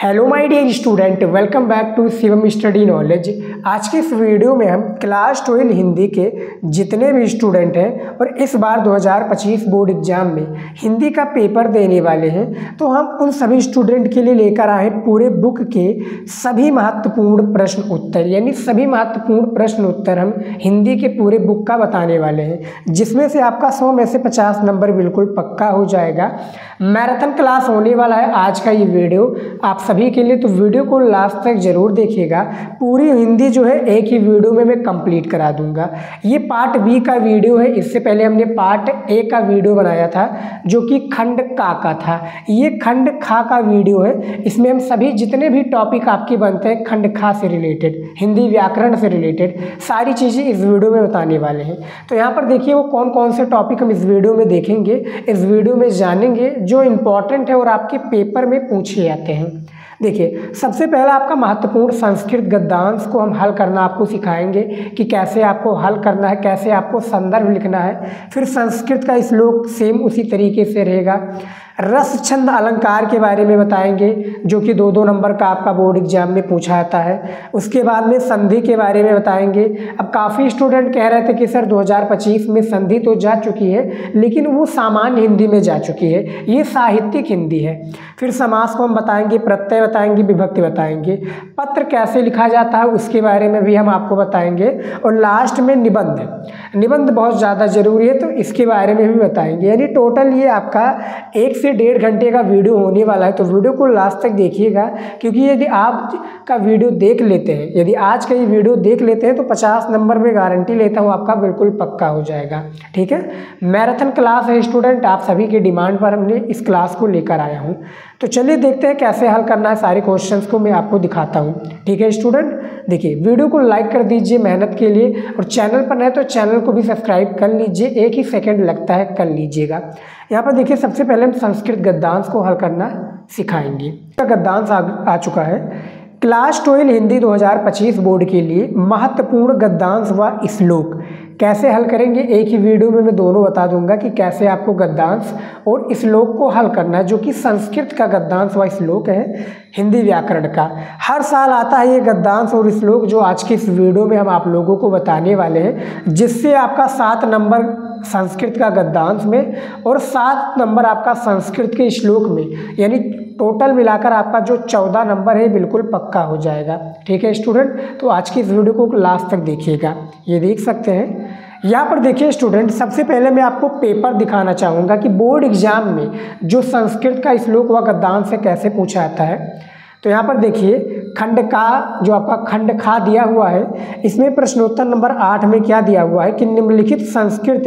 Hello my dear student welcome back to Shivam study knowledge आज के इस video में हम क्लास ट्वेल्व हिंदी के जितने भी स्टूडेंट हैं और इस बार 2025 बोर्ड एग्ज़ाम में हिंदी का पेपर देने वाले हैं तो हम उन सभी स्टूडेंट के लिए लेकर आए पूरे बुक के सभी महत्वपूर्ण प्रश्न उत्तर, यानी सभी महत्वपूर्ण प्रश्न उत्तर हम हिंदी के पूरे बुक का बताने वाले हैं, जिसमें से आपका सौ में से पचास नंबर बिल्कुल पक्का हो जाएगा। मैराथन क्लास होने वाला है आज का ये वीडियो। आप सभी के लिए तो वीडियो को लास्ट तक ज़रूर देखिएगा। पूरी हिंदी जो है एक ही वीडियो में मैं कंप्लीट करा दूँगा। ये पार्ट बी का वीडियो है। इससे पहले हमने पार्ट ए का वीडियो बनाया था, जो कि खंड का का था। ये खंड खा का वीडियो है। इसमें हम सभी जितने भी टॉपिक आपके बनते हैं, खंड खा से रिलेटेड, हिंदी व्याकरण से रिलेटेड, सारी चीज़ें इस वीडियो में बताने वाले हैं। तो यहाँ पर देखिए वो कौन कौन से टॉपिक हम इस वीडियो में देखेंगे। इस वीडियो में जानेंगे जो इंपॉर्टेंट है और आपके पेपर में पूछे जाते हैं। देखिए, सबसे पहला आपका महत्वपूर्ण संस्कृत गद्यांश को हम हल करना आपको सिखाएँगे कि कैसे आपको हल करना है, कैसे आपको संदर्भ लिखना है। फिर संस्कृत का श्लोक सेम उसी तरीके से रहेगा। रस छंद अलंकार के बारे में बताएँगे, जो कि दो दो नंबर का आपका बोर्ड एग्ज़ाम में पूछा जाता है। उसके बाद में संधि के बारे में बताएँगे। अब काफ़ी स्टूडेंट कह रहे थे कि, सर 2025 में संधि तो जा चुकी है, लेकिन वो सामान्य हिंदी में जा चुकी है। ये साहित्यिक हिंदी है। फिर समास को हम बताएँगे, प्रत्यय बताएँगे, विभक्ति बताएँगे। पत्र कैसे लिखा जाता है, उसके बारे में भी हम आपको बताएँगे। और लास्ट में निबंध। निबंध बहुत ज़्यादा ज़रूरी है तो इसके बारे में भी बताएँगे। यानी टोटल ये आपका एक से डेढ़ घंटे का वीडियो होने वाला है तो वीडियो को लास्ट तक देखिएगा, क्योंकि यदि आप का वीडियो देख लेते हैं, यदि आज का ये वीडियो देख लेते हैं तो पचास नंबर में गारंटी लेता हूँ, आपका बिल्कुल पक्का हो जाएगा, ठीक है? मैराथन क्लास है स्टूडेंट, आप सभी के डिमांड पर हमने इस क्लास को लेकर आया हूँ। तो चलिए देखते हैं कैसे हल करना है सारे क्वेश्चंस को मैं आपको दिखाता हूँ। ठीक है स्टूडेंट देखिए वीडियो को लाइक कर दीजिए मेहनत के लिए और चैनल पर नए तो चैनल को भी सब्सक्राइब कर लीजिए। एक ही सेकंड लगता है कर लीजिएगा। यहाँ पर देखिए सबसे पहले हम संस्कृत गद्दांश को हल करना सिखाएँगे। गद्दांश आ, आ चुका है। क्लास ट्वेल्व हिंदी 2025 बोर्ड के लिए महत्वपूर्ण गद्दांश व श्लोक। कैसे हल करेंगे? एक ही वीडियो में मैं दोनों बता दूँगा कि कैसे आपको गद्दांश और श्लोक को हल करना है, जो कि संस्कृत का गद्दांश व श्लोक है, हिंदी व्याकरण का। हर साल आता है ये गद्दांश और श्लोक जो आज के इस वीडियो में हम आप लोगों को बताने वाले हैं, जिससे आपका सात नंबर संस्कृत का गद्यांश में और सात नंबर आपका संस्कृत के श्लोक में, यानी टोटल मिलाकर आपका जो चौदह नंबर है, बिल्कुल पक्का हो जाएगा। ठीक है स्टूडेंट तो आज की इस वीडियो को लास्ट तक देखिएगा। ये देख सकते हैं। यहाँ पर देखिए स्टूडेंट सबसे पहले मैं आपको पेपर दिखाना चाहूँगा कि बोर्ड एग्ज़ाम में जो संस्कृत का श्लोक व गद्यांश से कैसे पूछा जाता है। तो यहाँ पर देखिए, खंड का जो आपका खंड खा दिया हुआ है, इसमें प्रश्नोत्तर नंबर आठ में क्या दिया हुआ है कि निम्नलिखित संस्कृत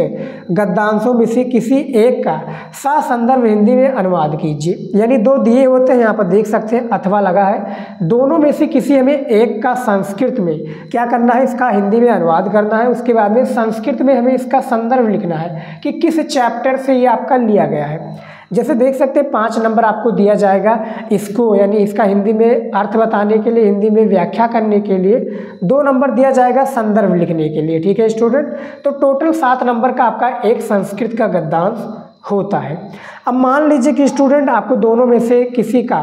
गद्यांशों में से किसी एक का सा संदर्भ हिंदी में अनुवाद कीजिए। यानी दो दिए होते हैं, यहाँ पर देख सकते हैं, अथवा लगा है। दोनों में से किसी हमें एक का संस्कृत में क्या करना है, इसका हिंदी में अनुवाद करना है, उसके बाद में संस्कृत में हमें इसका संदर्भ लिखना है कि किस चैप्टर से ये आपका लिया गया है। जैसे देख सकते हैं, पाँच नंबर आपको दिया जाएगा। इसको, यानी इसका हिंदी में अर्थ बताने के लिए, हिंदी में व्याख्या करने के लिए दो नंबर दिया जाएगा संदर्भ लिखने के लिए, ठीक है स्टूडेंट? तो टोटल सात नंबर का आपका एक संस्कृत का गद्यांश होता है। अब मान लीजिए कि स्टूडेंट, आपको दोनों में से किसी का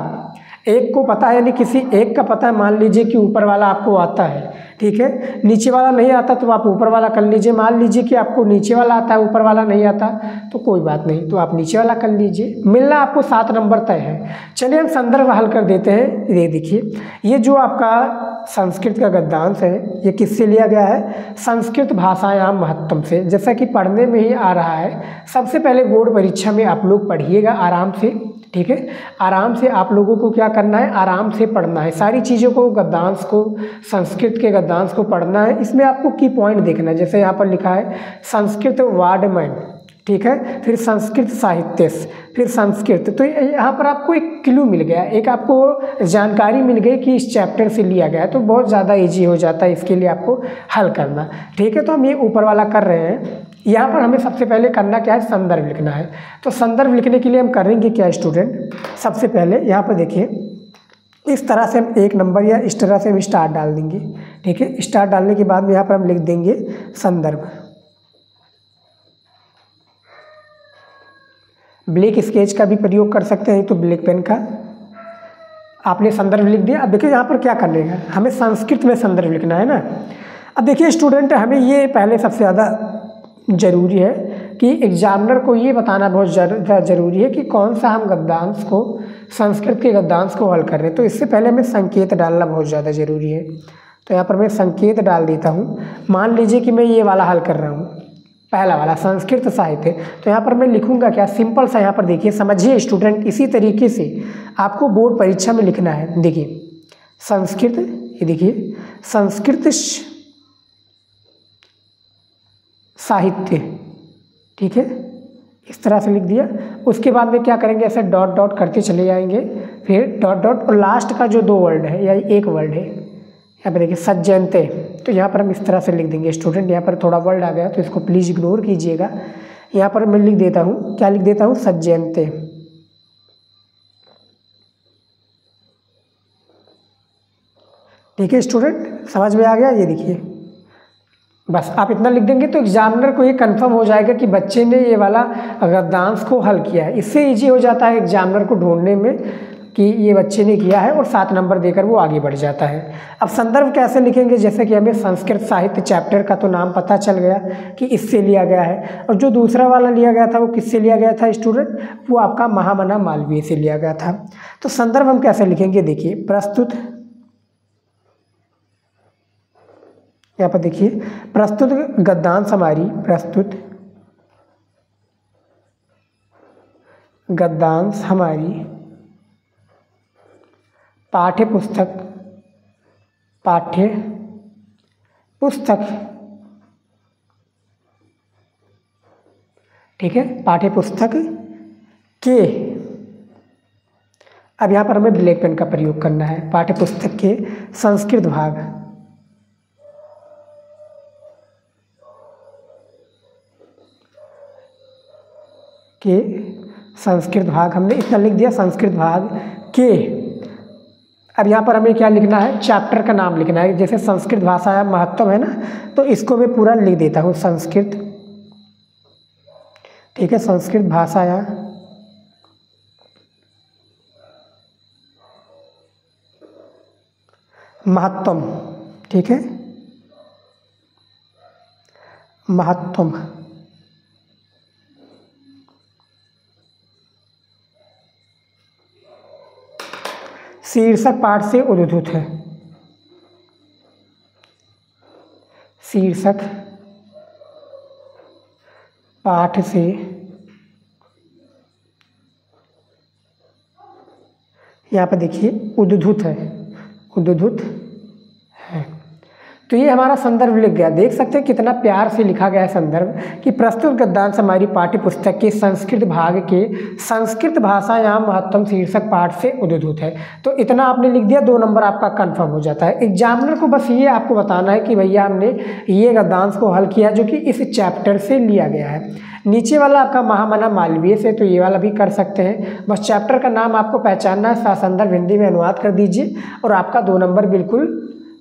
एक को पता है, यानी किसी एक का पता है, मान लीजिए कि ऊपर वाला आपको आता है, ठीक है? नीचे वाला नहीं आता तो आप ऊपर वाला कर लीजिए। मान लीजिए कि आपको नीचे वाला आता है, ऊपर वाला नहीं आता तो कोई बात नहीं तो आप नीचे वाला कर लीजिए। मिलना आपको सात नंबर तय है। चलिए हम संदर्भ हल कर देते हैं। ये देखिए, ये जो आपका संस्कृत का गद्यांश है, ये किससे लिया गया है? संस्कृत भाषायाम महत्तम से। जैसा कि पढ़ने में ही आ रहा है, सबसे पहले बोर्ड परीक्षा में आप लोग पढ़िएगा आराम से। ठीक है? आराम से आप लोगों को क्या करना है? आराम से पढ़ना है। सारी चीज़ों को, गद्यांश को, संस्कृत के गद्यांश को पढ़ना है। इसमें आपको की पॉइंट देखना है। जैसे यहाँ पर लिखा है, संस्कृत वार्डमैन ठीक है? फिर संस्कृत साहित्य फिर संस्कृत। तो यहाँ पर आपको एक क्लू मिल गया। एक आपको जानकारी मिल गई कि इस चैप्टर से लिया गया है। तो बहुत ज़्यादा ईजी हो जाता है इसके लिए आपको हल करना। ठीक है? तो हम ये ऊपर वाला कर रहे हैं। यहाँ पर हमें सबसे पहले करना क्या है? संदर्भ लिखना है। तो संदर्भ लिखने के लिए हम करेंगे क्या स्टूडेंट सबसे पहले यहाँ पर देखिए, इस तरह से हम एक नंबर या इस तरह से हम स्टार डाल देंगे, ठीक है? स्टार डालने के बाद में यहाँ पर हम लिख देंगे संदर्भ। ब्लैक स्केच का भी प्रयोग कर सकते हैं तो ब्लैक पेन का। आपने संदर्भ लिख दिया। अब देखिए यहाँ पर क्या करने का हमें संस्कृत में संदर्भ लिखना है ना? अब देखिए स्टूडेंट हमें ये पहले सबसे ज़्यादा ज़रूरी है कि एग्जामिनर को ये बताना बहुत ज़्यादा ज़रूरी है कि कौन सा हम गद्यांश को, संस्कृत के गद्यांश को हल कर रहे हैं। तो इससे पहले हमें संकेत डालना बहुत ज़्यादा ज़रूरी है। तो यहाँ पर मैं संकेत डाल देता हूँ। मान लीजिए कि मैं ये वाला हल कर रहा हूँ, पहला वाला, संस्कृत साहित्य। तो यहाँ पर मैं लिखूँगा क्या? सिंपल सा यहाँ पर देखिए, समझिए स्टूडेंट, इसी तरीके से आपको बोर्ड परीक्षा में लिखना है। देखिए, संस्कृत, ये देखिए, संस्कृत साहित्य। ठीक है? इस तरह से लिख दिया। उसके बाद में क्या करेंगे? ऐसे डॉट डॉट करते चले जाएँगे। फिर डॉट डॉट और लास्ट का जो दो वर्ड है, या एक वर्ड है, यहाँ पर देखिए, सज्जनते। तो यहाँ पर हम इस तरह से लिख देंगे स्टूडेंट यहाँ पर थोड़ा वर्ड आ गया तो इसको प्लीज़ इग्नोर कीजिएगा। यहाँ पर मैं लिख देता हूँ। क्या लिख देता हूँ? सज्जनते। ठीक है स्टूडेंट समझ में आ गया? ये देखिए। बस आप इतना लिख देंगे तो एग्जामिनर को ये कंफर्म हो जाएगा कि बच्चे ने ये वाला गद्यांश को हल किया है। इससे इजी हो जाता है एग्जामिनर को ढूँढने में कि ये बच्चे ने किया है और सात नंबर देकर वो आगे बढ़ जाता है। अब संदर्भ कैसे लिखेंगे? जैसे कि हमें संस्कृत साहित्य चैप्टर का तो नाम पता चल गया कि इससे लिया गया है और जो दूसरा वाला लिया गया था वो किससे लिया गया था स्टूडेंट वो आपका महामना मालवीय से लिया गया था। तो संदर्भ हम कैसे लिखेंगे? देखिए, प्रस्तुत यहाँ पर देखिए, प्रस्तुत गद्दांश हमारी प्रस्तुत गद्दांश हमारी पाठ्य पुस्तक पाठ्य पुस्तक ठीक है पाठ्य पुस्तक के। अब यहाँ पर हमें ब्लैक पेन का प्रयोग करना है पाठ्य पुस्तक के संस्कृत भाग। के संस्कृत भाग हमने इतना लिख दिया, संस्कृत भाग के। अब यहाँ पर हमें क्या लिखना है? चैप्टर का नाम लिखना है। जैसे संस्कृत भाषा महत्व है ना तो इसको मैं पूरा लिख देता हूँ, संस्कृत। ठीक है, संस्कृत भाषा या महत्वम। ठीक है? महत्वम। शीर्षक पाठ से उद्धत है। शीर्षक पाठ से यहाँ पर देखिए उद्धत है। उद्धत तो ये हमारा संदर्भ लिख गया। देख सकते हैं कितना प्यार से लिखा गया है संदर्भ कि प्रस्तुत गद्यांश हमारी पाठ्य पुस्तक के संस्कृत भाग के संस्कृत भाषा यहाँ महत्तम शीर्षक पाठ से उद्धत है। तो इतना आपने लिख दिया, दो नंबर आपका कन्फर्म हो जाता है। एग्जामिनर को बस ये आपको बताना है कि भैया हमने ये गद्यांश को हल किया जो कि इस चैप्टर से लिया गया है। नीचे वाला आपका महामना मालवीय से तो ये वाला भी कर सकते हैं। बस चैप्टर का नाम आपको पहचानना है सा संदर्भ हिंदी में अनुवाद कर दीजिए और आपका दो नंबर बिल्कुल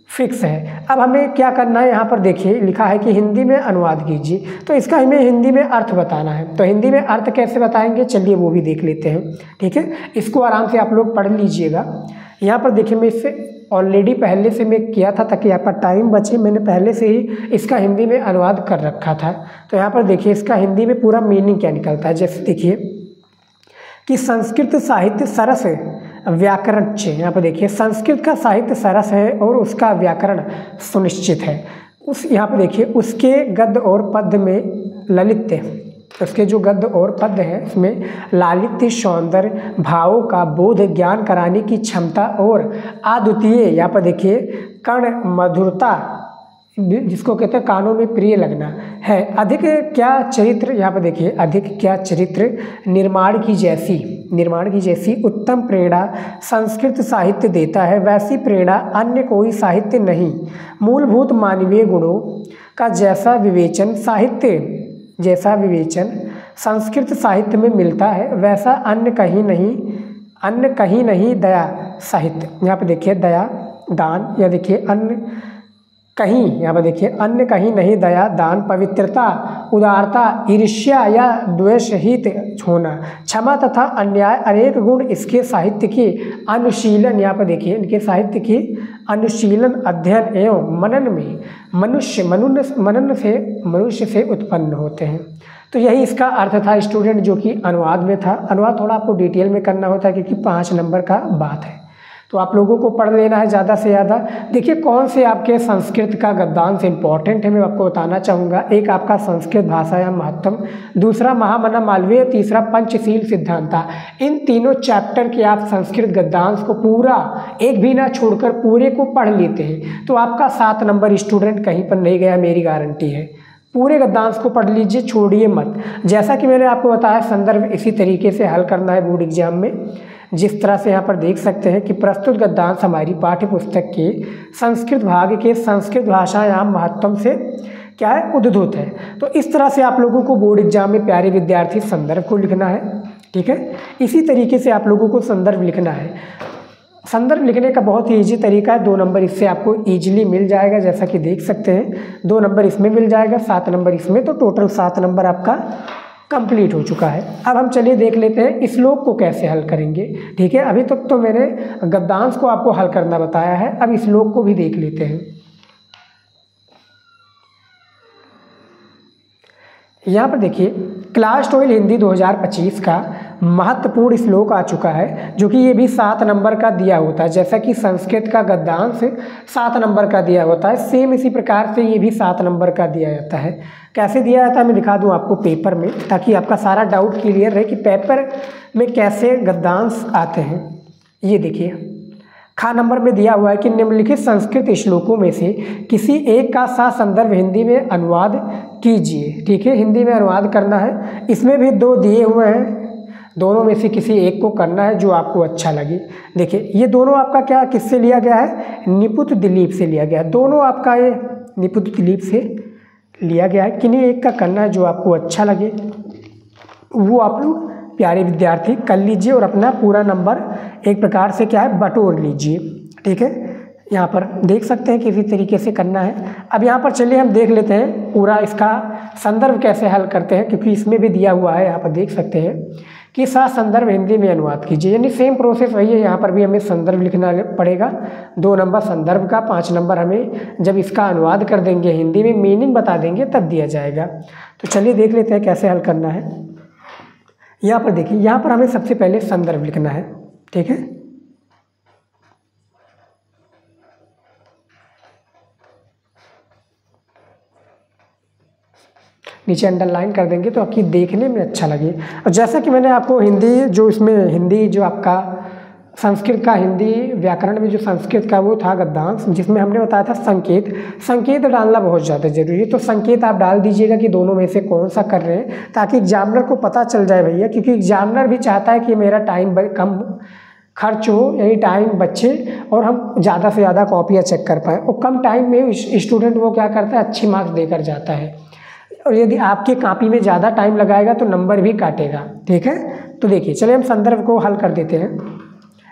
फिक्स है। अब हमें क्या करना है? यहाँ पर देखिए, लिखा है कि हिंदी में अनुवाद कीजिए। तो इसका हमें हिंदी में अर्थ बताना है। तो हिंदी में अर्थ कैसे बताएँगे? चलिए वो भी देख लेते हैं। ठीक है? इसको आराम से आप लोग पढ़ लीजिएगा। यहाँ पर देखिए, मैं इससे ऑलरेडी पहले से मैं किया था, ताकि यहाँ पर टाइम बचे। मैंने पहले से ही इसका हिंदी में अनुवाद कर रखा था। तो यहाँ पर देखिए, इसका हिंदी में पूरा मीनिंग क्या निकलता है? जैसे देखिए कि संस्कृत साहित्य सरस व्याकरण छे यहाँ पर देखिए, संस्कृत का साहित्य सरस है और उसका व्याकरण सुनिश्चित है। उस, यहाँ पर देखिए, उसके गद्य और पद में ललित्य उसके जो गद्य और पद है, उसमें लालित्य, सौंदर्य, भावों का बोध, ज्ञान कराने की क्षमता और अद्वितीय यहाँ पर देखिए कर्ण मधुरता जिसको कहते हैं कानों में प्रिय लगना है। अधिक क्या चरित्र, यहाँ पर देखिए, अधिक क्या चरित्र? निर्माण की जैसी, निर्माण की जैसी उत्तम प्रेरणा संस्कृत साहित्य देता है, वैसी प्रेरणा अन्य कोई साहित्य नहीं। मूलभूत मानवीय गुणों का जैसा विवेचन साहित्य, जैसा विवेचन संस्कृत साहित्य में मिलता है, वैसा अन्य कहीं नहीं, अन्य कहीं नहीं दया साहित्य। यहाँ पे देखिए, दया, दान, या देखिए, अन्य कहीं, यहाँ पर देखिए, अन्य कहीं नहीं, दया, दान, पवित्रता, उदारता, ईर्ष्या या द्वेष हित होना, क्षमा तथा अन्याय अनेक गुण इसके साहित्य की अनुशीलन, यहाँ पर देखिए, इनके साहित्य की अनुशीलन अध्ययन एवं मनन में मनुष्य, मनुन, मनन से, मनुष्य से उत्पन्न होते हैं। तो यही इसका अर्थ था स्टूडेंट, जो कि अनुवाद में था। अनुवाद थोड़ा आपको डिटेल में करना होता है, क्योंकि पाँच नंबर का बात है। तो आप लोगों को पढ़ लेना है ज़्यादा से ज़्यादा। देखिए, कौन से आपके संस्कृत का गद्दांश इंपॉर्टेंट है, मैं आपको बताना चाहूँगा। एक आपका संस्कृत भाषा या महत्तम दूसरा महामना मालवीय, तीसरा पंचशील सिद्धांता। इन तीनों चैप्टर के आप संस्कृत गद्दांश को पूरा, एक भी ना छोड़कर पूरे को पढ़ लेते हैं। तो आपका सात नंबर स्टूडेंट कहीं पर नहीं गया, मेरी गारंटी है। पूरे गद्दांश को पढ़ लीजिए, छोड़िए मत। जैसा कि मैंने आपको बताया, संदर्भ इसी तरीके से हल करना है बोर्ड एग्ज़ाम में। जिस तरह से यहाँ पर देख सकते हैं कि प्रस्तुत गद्दांश हमारी पाठ्य पुस्तक के संस्कृत भाग के संस्कृत भाषा या महत्व से क्या है, उद्भूत है। तो इस तरह से आप लोगों को बोर्ड एग्ज़ाम में प्यारे विद्यार्थी संदर्भ को लिखना है, ठीक है? इसी तरीके से आप लोगों को संदर्भ लिखना है। संदर्भ लिखने का बहुत ही ईजी तरीका है, दो नंबर इससे आपको ईजिली मिल जाएगा, जैसा कि देख सकते हैं। दो नंबर इसमें मिल जाएगा, सात नंबर इसमें तो टोटल सात नंबर आपका कंप्लीट हो चुका है। अब हम चलिए देख लेते हैं इस श्लोक को कैसे हल करेंगे। ठीक है अभी तक तो, तो मैंने गद्दांश को आपको हल करना बताया है अब इस श्लोक को भी देख लेते हैं। यहाँ पर देखिए, क्लास ट्वेल्व हिंदी 2025 का महत्वपूर्ण श्लोक आ चुका है, जो कि ये भी सात नंबर का दिया होता है। जैसा कि संस्कृत का गद्यांश सात नंबर का दिया होता है सेम इसी प्रकार से ये भी सात नंबर का दिया जाता है। कैसे दिया जाता है, मैं दिखा दूँ आपको पेपर में, ताकि आपका सारा डाउट क्लियर रहे कि पेपर में कैसे गद्दांश आते हैं। ये देखिए। खा नंबर में दिया हुआ है कि निम्नलिखित संस्कृत श्लोकों में से किसी एक का सा संदर्भ हिंदी में अनुवाद कीजिए। ठीक है, हिंदी में अनुवाद करना है। इसमें भी दो दिए हुए हैं। दोनों में से किसी एक को करना है जो आपको अच्छा लगे। देखिए, ये दोनों आपका क्या, किससे लिया गया है? निपुत दिलीप से लिया गया है। दोनों आपका ये निपुत दिलीप से लिया गया है। किन्हीं एक का करना है जो आपको अच्छा लगे? वो आप लोग प्यारे विद्यार्थी, कर लीजिए और अपना पूरा नंबर एक प्रकार से क्या है, बटोर लीजिए। ठीक है? यहाँ पर देख सकते हैं किसी तरीके से करना है। अब यहाँ पर चलिए हम देख लेते हैं पूरा इसका संदर्भ कैसे हल करते हैं, क्योंकि इसमें भी दिया हुआ है, यहाँ पर देख सकते हैं कि सा संदर्भ हिंदी में अनुवाद कीजिए। यानी सेम प्रोसेस वही है, यहाँ पर भी हमें संदर्भ लिखना पड़ेगा। दो नंबर संदर्भ का, पाँच नंबर हमें जब इसका अनुवाद कर देंगे हिंदी में मीनिंग बता देंगे, तब दिया जाएगा। तो चलिए देख लेते हैं कैसे हल करना है। यहाँ पर देखिए, यहाँ पर हमें सबसे पहले संदर्भ लिखना है, ठीक है? नीचे अंडरलाइन कर देंगे तो आपकी देखने में अच्छा लगे और जैसा कि मैंने आपको हिंदी, जो इसमें हिंदी, जो आपका संस्कृत का हिंदी व्याकरण में जो संस्कृत का वो था गद्दांश जिसमें हमने बताया था संकेत। संकेत डालना बहुत ज़्यादा ज़रूरी है। तो संकेत आप डाल दीजिएगा कि दोनों में से कौन सा कर रहे हैं, ताकि एग्जामिनर को पता चल जाए भैया, क्योंकि एग्जामिनर भी चाहता है कि मेरा टाइम कम खर्च हो, यानी टाइम बच्चे और हम ज़्यादा से ज़्यादा कॉपियाँ चेक कर पाएँ। और कम टाइम में स्टूडेंट वो क्या करता है, अच्छी मार्क्स देकर जाता है। और यदि आपके कापी में ज़्यादा टाइम लगाएगा तो नंबर भी काटेगा। ठीक है? तो देखिए, चलिए हम संदर्भ को हल कर देते हैं।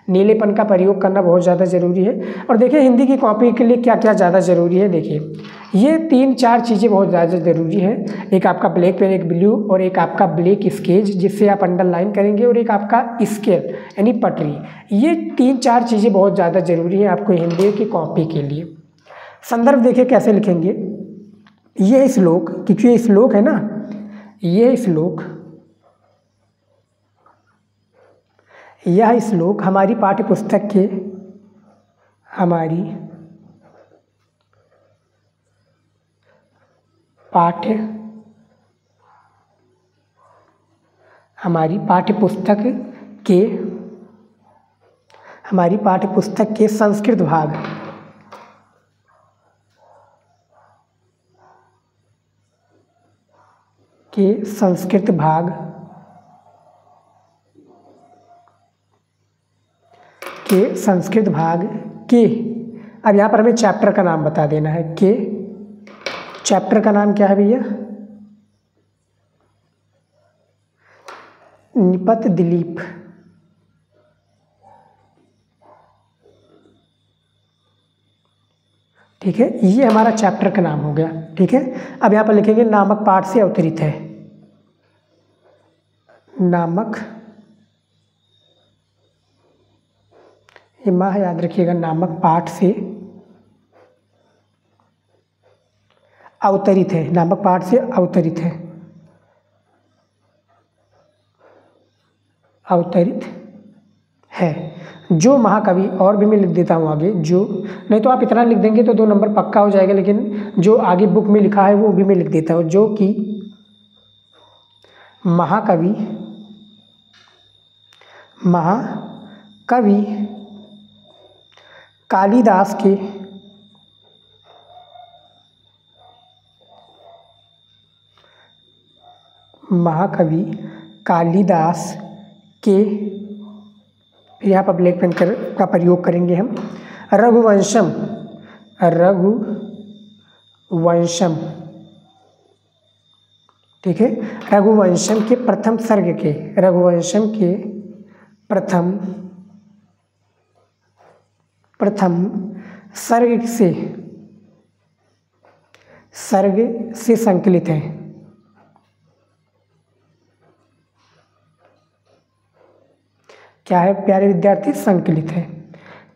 नीलेपन का प्रयोग करना बहुत ज़्यादा ज़रूरी है। और देखिए, हिंदी की कॉपी के लिए क्या क्या ज़्यादा ज़रूरी है? देखिए, ये तीन चार चीज़ें बहुत ज़्यादा ज़रूरी है। एक आपका ब्लैक पेन, एक ब्लू और एक आपका ब्लैक स्केच, जिससे आप अंडरलाइन करेंगे, और एक आपका स्केल, यानी पटरी। ये तीन चार चीज़ें बहुत ज़्यादा ज़रूरी है आपको हिंदी की कॉपी के लिए। संदर्भ देखिए कैसे लिखेंगे। ये श्लोक, क्योंकि ये श्लोक है ना, ये श्लोक यह श्लोक हमारी पाठ्य पुस्तक के हमारी पाठ्य हमारी पाठ्य पुस्तक के हमारी पाठ्य पुस्तक के संस्कृत भाग। के संस्कृत भाग। के संस्कृत भाग के। अब यहाँ पर हमें चैप्टर का नाम बता देना है, के। चैप्टर का नाम क्या है भैया? निपत दिलीप। ठीक है, ये हमारा चैप्टर का नाम हो गया, ठीक है। अब यहाँ पर लिखेंगे, नामक पाठ से अवतरित है। नामक माह याद रखिएगा, नामक पाठ से अवतरित है, नामक पाठ से अवतरित है। अवतरित है। जो महाकवि और भी मैं लिख देता हूँ आगे, जो, नहीं तो आप इतना लिख देंगे तो दो नंबर पक्का हो जाएगा, लेकिन जो आगे बुक में लिखा है वो भी मैं लिख देता हूँ, जो कि महाकवि महाकवि कालिदास के महाकवि कालिदास के यहाँ पर ब्लैक पेन कर का प्रयोग करेंगे हम। रघुवंशम रघुवंशम, ठीक है? रघुवंशम के प्रथम सर्ग के, रघुवंशम के प्रथम प्रथम सर्ग से सर्ग से संकलित है। क्या है प्यारे विद्यार्थी? संकलित है।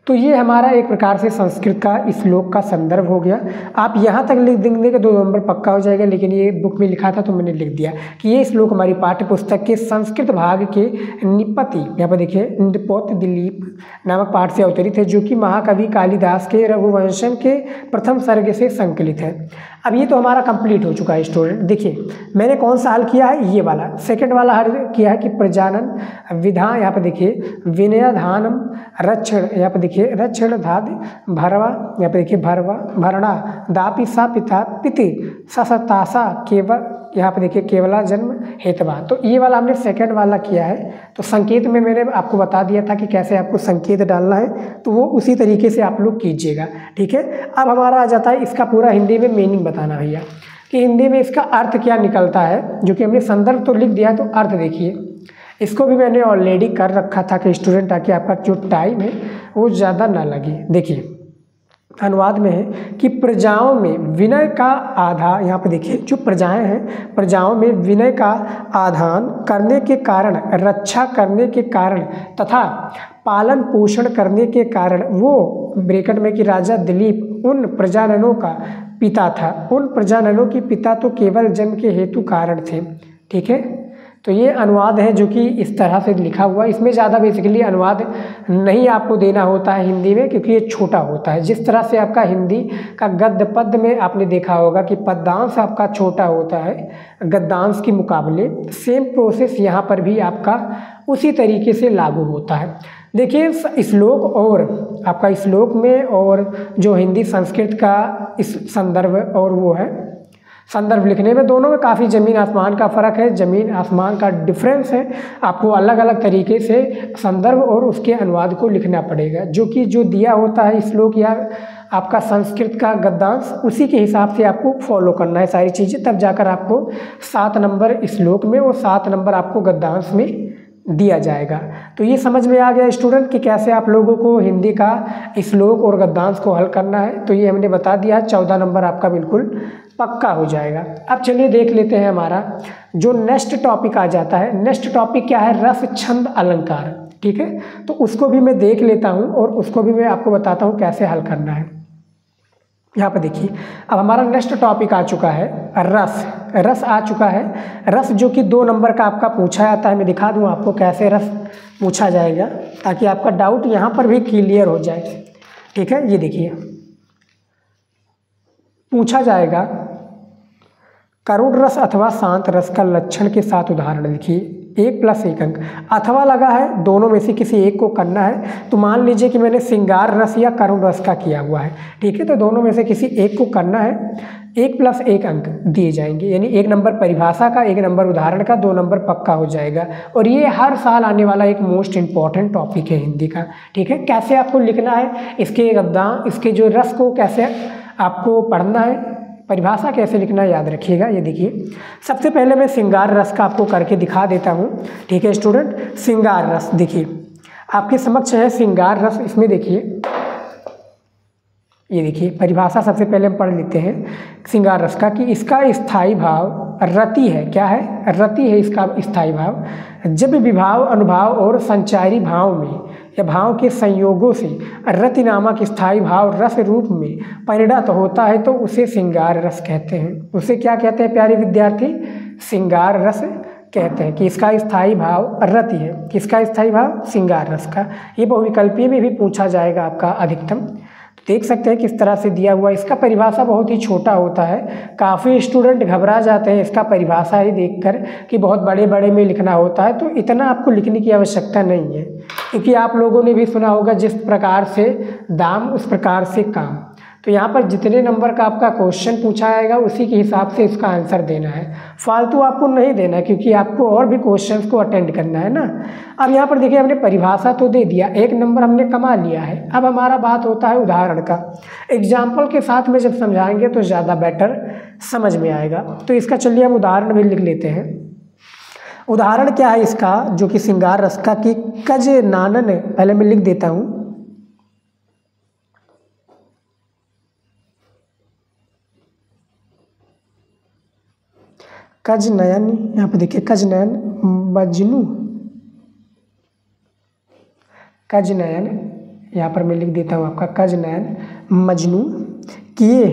तो ये हमारा एक प्रकार से संस्कृत का श्लोक का संदर्भ हो गया। आप यहाँ तक लिख देंगे कि दो नंबर पक्का हो जाएगा, लेकिन ये बुक में लिखा था तो मैंने लिख दिया कि ये श्लोक हमारी पाठ्य पुस्तक के संस्कृत भाग के निपति, यहाँ पर देखिए, निपोत दिलीप नामक पाठ से अवतरित है, जो कि महाकवि कालिदास के रघुवंशम के प्रथम सर्ग से संकलित है। अब ये तो हमारा कंप्लीट हो चुका है स्टूडेंट देखिए, मैंने कौन सा हल किया है? ये वाला। सेकंड वाला हल किया है कि प्रजानन, विधा, यहाँ पर देखिए, विनयधानम, रक्षण। यहाँ पर देखिए, रक्षण धाद, भरवा। यहाँ पर देखिए, भरवा, भरणा, दापि सा पिता, पिति, ससतासा केवल यहाँ पे देखिए, केवला जन्म हेतवा। तो ये वाला हमने सेकंड वाला किया है। तो संकेत में मैंने आपको बता दिया था कि कैसे आपको संकेत डालना है। तो वो उसी तरीके से आप लोग कीजिएगा। ठीक है? अब हमारा आ जाता है इसका पूरा हिंदी में मीनिंग बताना भैया। कि हिंदी में इसका अर्थ क्या निकलता है, जो कि हमने संदर्भ तो लिख दिया तो अर्थ देखिए। इसको भी मैंने ऑलरेडी कर रखा था कि स्टूडेंट आके आपका जो टाइम है, वो ज़्यादा ना लगे। देखिए। अनुवाद में है कि प्रजाओं में विनय का आधार यहाँ पर देखिए, जो प्रजाएँ हैं, प्रजाओं में विनय का आधान करने के कारण, रक्षा करने के कारण तथा पालन पोषण करने के कारण वो ब्रेकट में कि राजा दिलीप उन प्रजाननों का पिता था। उन प्रजाननों की पिता तो केवल जन्म के हेतु कारण थे। ठीक है? तो ये अनुवाद है जो कि इस तरह से लिखा हुआ है। इसमें ज़्यादा बेसिकली अनुवाद नहीं आपको देना होता है हिंदी में, क्योंकि ये छोटा होता है। जिस तरह से आपका हिंदी का गद्य पद में आपने देखा होगा कि पद्यांश आपका छोटा होता है, गद्यांश के मुकाबले सेम प्रोसेस यहाँ पर भी आपका उसी तरीके से लागू होता है। देखिए श्लोक और, आपका श्लोक में और जो हिंदी संस्कृत का इस संदर्भ और वो है संदर्भ लिखने में दोनों में काफ़ी ज़मीन आसमान का फ़र्क है, ज़मीन आसमान का डिफरेंस है। आपको अलग अलग तरीके से संदर्भ और उसके अनुवाद को लिखना पड़ेगा, जो कि जो दिया होता है श्लोक या आपका संस्कृत का गद्दांश उसी के हिसाब से आपको फॉलो करना है सारी चीज़ें। तब जाकर आपको सात नंबर श्लोक में और सात नंबर आपको गद्दांश में दिया जाएगा। तो ये समझ में आ गया स्टूडेंट कि कैसे आप लोगों को हिंदी का श्लोक और गद्यांश को हल करना है। तो ये हमने बता दिया, चौदह नंबर आपका बिल्कुल पक्का हो जाएगा। अब चलिए देख लेते हैं हमारा जो नेक्स्ट टॉपिक आ जाता है। नेक्स्ट टॉपिक क्या है? रस, छंद, अलंकार। ठीक है? तो उसको भी मैं देख लेता हूँ और उसको भी मैं आपको बताता हूँ कैसे हल करना है। यहाँ पर देखिए, अब हमारा नेक्स्ट टॉपिक आ चुका है रस। रस आ चुका है। रस जो कि दो नंबर का आपका पूछा जाता है, मैं दिखा दूँ आपको कैसे रस पूछा जाएगा, ताकि आपका डाउट यहाँ पर भी क्लियर हो जाए। ठीक है? ये देखिए। पूछा जाएगा, करुण रस अथवा शांत रस का लक्षण के साथ उदाहरण लिखिए। एक प्लस एक अंक। अथवा लगा है, दोनों में से किसी एक को करना है तो मान लीजिए कि मैंने सिंगार रस या करुण रस का किया हुआ है, ठीक है? तो दोनों में से किसी एक को करना है, एक प्लस एक अंक दिए जाएँगे। यानी एक नंबर परिभाषा का, एक नंबर उदाहरण का, दो नंबर पक्का हो जाएगा। और ये हर साल आने वाला एक मोस्ट इंपॉर्टेंट टॉपिक है हिंदी का, ठीक है? कैसे आपको लिखना है? इसके गद्दा इसके जो रस को कैसे आपको पढ़ना है परिभाषा कैसे लिखना याद रखिएगा? ये देखिए। सबसे पहले मैं सिंगार रस का आपको करके दिखा देता हूँ। ठीक है स्टूडेंट? सिंगार रस, देखिए। आपके समक्ष है सिंगार रस। इसमें देखिए। ये देखिए, परिभाषा सबसे पहले हम पढ़ लेते हैं श्रृंगार रस का कि इसका स्थायी भाव रति है। क्या है? रति है इसका स्थायी भाव। जब विभाव अनुभाव और संचारी भाव में या भाव के संयोगों से रति नामक स्थायी भाव रस रूप में परिणत होता है तो उसे श्रृंगार रस कहते हैं। उसे क्या कहते हैं प्यारे विद्यार्थी? श्रृंगार रस कहते हैं कि इसका स्थायी भाव रति है। किसका स्थायी भाव? श्रृंगार रस का। ये बहुविकल्पीय में भी पूछा जाएगा आपका अधिकतम। देख सकते हैं किस तरह से दिया हुआ इसका परिभाषा बहुत ही छोटा होता है। काफ़ी स्टूडेंट घबरा जाते हैं इसका परिभाषा ही देखकर कि बहुत बड़े बड़े में लिखना होता है। तो इतना आपको लिखने की आवश्यकता नहीं है। क्योंकि आप लोगों ने भी सुना होगा जिस प्रकार से दाम, उस प्रकार से काम। तो यहाँ पर जितने नंबर का आपका क्वेश्चन पूछा जाएगा, उसी के हिसाब से इसका आंसर देना है। फालतू आपको नहीं देना है क्योंकि आपको और भी क्वेश्चंस को अटेंड करना है ना। अब यहाँ पर देखिए, हमने परिभाषा तो दे दिया, एक नंबर हमने कमा लिया है। अब हमारा बात होता है उदाहरण का। एग्ज़ाम्पल के साथ में जब समझाएँगे तो ज़्यादा बेटर समझ में आएगा। तो इसका चलिए हम उदाहरण भी लिख लेते हैं। उदाहरण क्या है इसका? जो कि सिंगार रस का कि कज नानन, पहले मैं लिख देता हूँ। कज नयन यहाँ पे देखिए कज नयन मजनू कज नयन यहाँ पर मैं लिख देता हूँ आपका कज नयन मजनू किए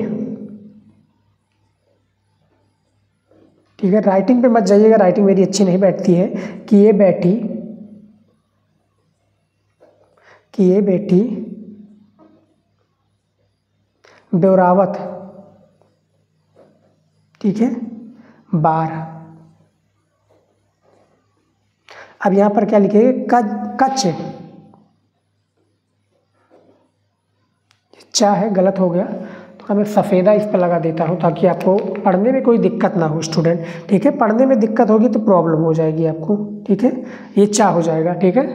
ठीक है राइटिंग पे मत जाइएगा राइटिंग मेरी अच्छी नहीं बैठती है। किए बैठी। किए बेटी ब्यौरावत ठीक है? बार अब यहाँ पर क्या लिखे कच कच चा है? गलत हो गया। तो मैं सफ़ेदा इस पर लगा देता हूँ ताकि आपको पढ़ने में कोई दिक्कत ना हो, स्टूडेंट। ठीक है? पढ़ने में दिक्कत होगी तो प्रॉब्लम हो जाएगी आपको। ठीक है? ये चा हो जाएगा? ठीक है?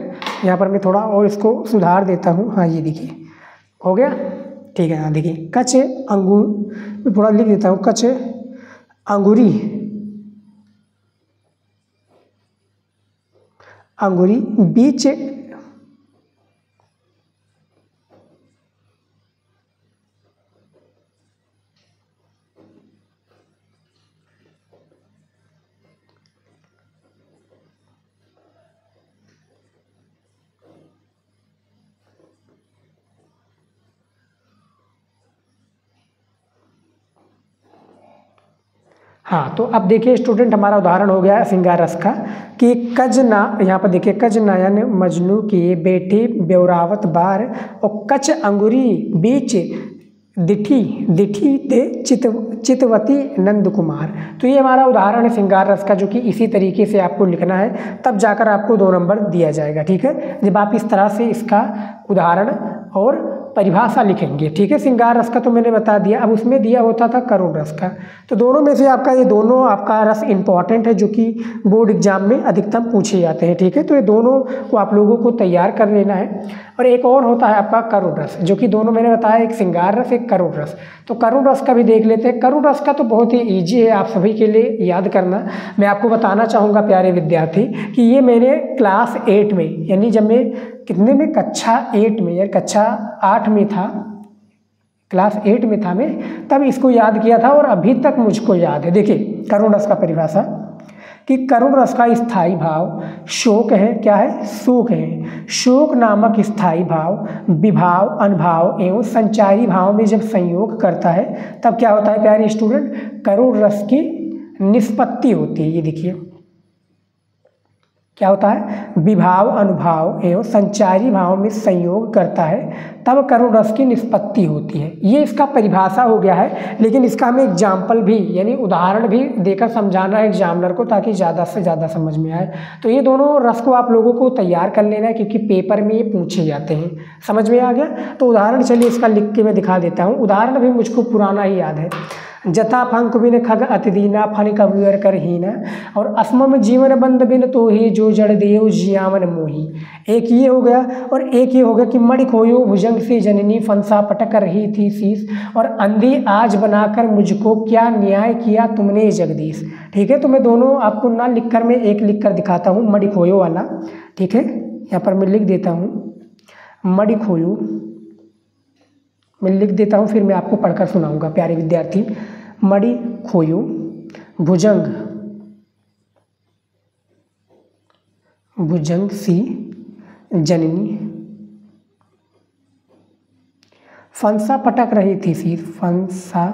यहाँ पर मैं थोड़ा और इसको सुधार देता हूँ। हाँ ये देखिए। हो गया? ठीक है हाँ देखिए। कचे अंगूर। मैं थोड़ा लिख देता हूँ। कचे अंगूरी। अंगूरी बीच हाँ तो अब देखिए स्टूडेंट हमारा उदाहरण हो गया सिंगार रस का कि कज ना यहाँ पर देखिए कज नयन मजनू की बेटी ब्यौरावत बार और कच अंगुरी बीच दिठी दिठी ते चित, चितवती नंद कुमार तो ये हमारा उदाहरण है सिंगार रस का, जो कि इसी तरीके से आपको लिखना है। तब जाकर आपको दो नंबर दिया जाएगा, ठीक है? जब आप इस तरह से इसका उदाहरण और परिभाषा लिखेंगे। ठीक है, श्रृंगार रस का तो मैंने बता दिया। अब उसमें दिया होता था करुण रस का। तो दोनों में से आपका, ये दोनों आपका रस इंपॉर्टेंट है, जो कि बोर्ड एग्ज़ाम में अधिकतम पूछे जाते हैं। ठीक है तो ये दोनों को आप लोगों को तैयार कर लेना है। और एक और होता है आपका करुण रस, जो कि दोनों मैंने बताया, एक श्रृंगार रस, एक करुण रस। तो करुण रस का भी देख लेते हैं। करुण रस का तो बहुत ही ईजी है, आप सभी के लिए याद करना। मैं आपको बताना चाहूँगा, प्यारे विद्यार्थी, कि ये मैंने क्लास एट में, यानी जब मैं कितने में? कक्षा एट में या कक्षा आठ में था। क्लास एट में था मैं। तब इसको याद किया था और अभी तक मुझको याद है। देखिए, करुण रस का परिभाषा। कि करुण रस का स्थायी भाव शोक है, क्या है? शोक है। शोक नामक स्थायी भाव, विभाव, अनुभाव एवं संचारी भाव में जब संयोग करता है, तब क्या होता है प्यारे स्टूडेंट? करुण रस की निष्पत्ति होती है। ये देखिए। क्या होता है? विभाव, अनुभाव एवं संचारी भाव में संयोग करता है। तब करुण रस की निष्पत्ति होती है। ये इसका परिभाषा हो गया है, लेकिन इसका हमें एग्ज़ाम्पल भी, यानी उदाहरण भी देकर समझाना है एग्जामिनर को ताकि ज़्यादा से ज़्यादा समझ में आए। तो ये दोनों रस को आप लोगों को तैयार कर लेना है, क्योंकि पेपर में ये पूछे जाते हैं। समझ में आ गया? तो उदाहरण चलिए इसका लिख के मैं दिखा देता हूँ। उदाहरण भी मुझको पुराना ही याद है। जता फंक बिन खग अतिदीना फन कबूर कर हीना। और असमम जीवन बंद बिन तो ही जो जड़ देव जियावन मोही। एक ये हो गया, और एक ये हो गया कि मणि खोयो भुजंग से जननी फंसा पटक रही थी शीस और अंधी आज बनाकर मुझको क्या न्याय किया तुमने जगदीश? ठीक है तो मैं दोनों आपको ना लिख कर मैं एक लिख कर दिखाता हूँ, मणि खोयो वाला। ठीक है, यहाँ पर मैं लिख देता हूँ। मणि खोयो। मैं लिख देता हूँ, फिर मैं आपको पढ़कर सुनाऊँगा, प्यारे विद्यार्थी। मणि खोयो, भुजंग। भुजंग सी, जननी। फंसा पटक रही थी सी फंसा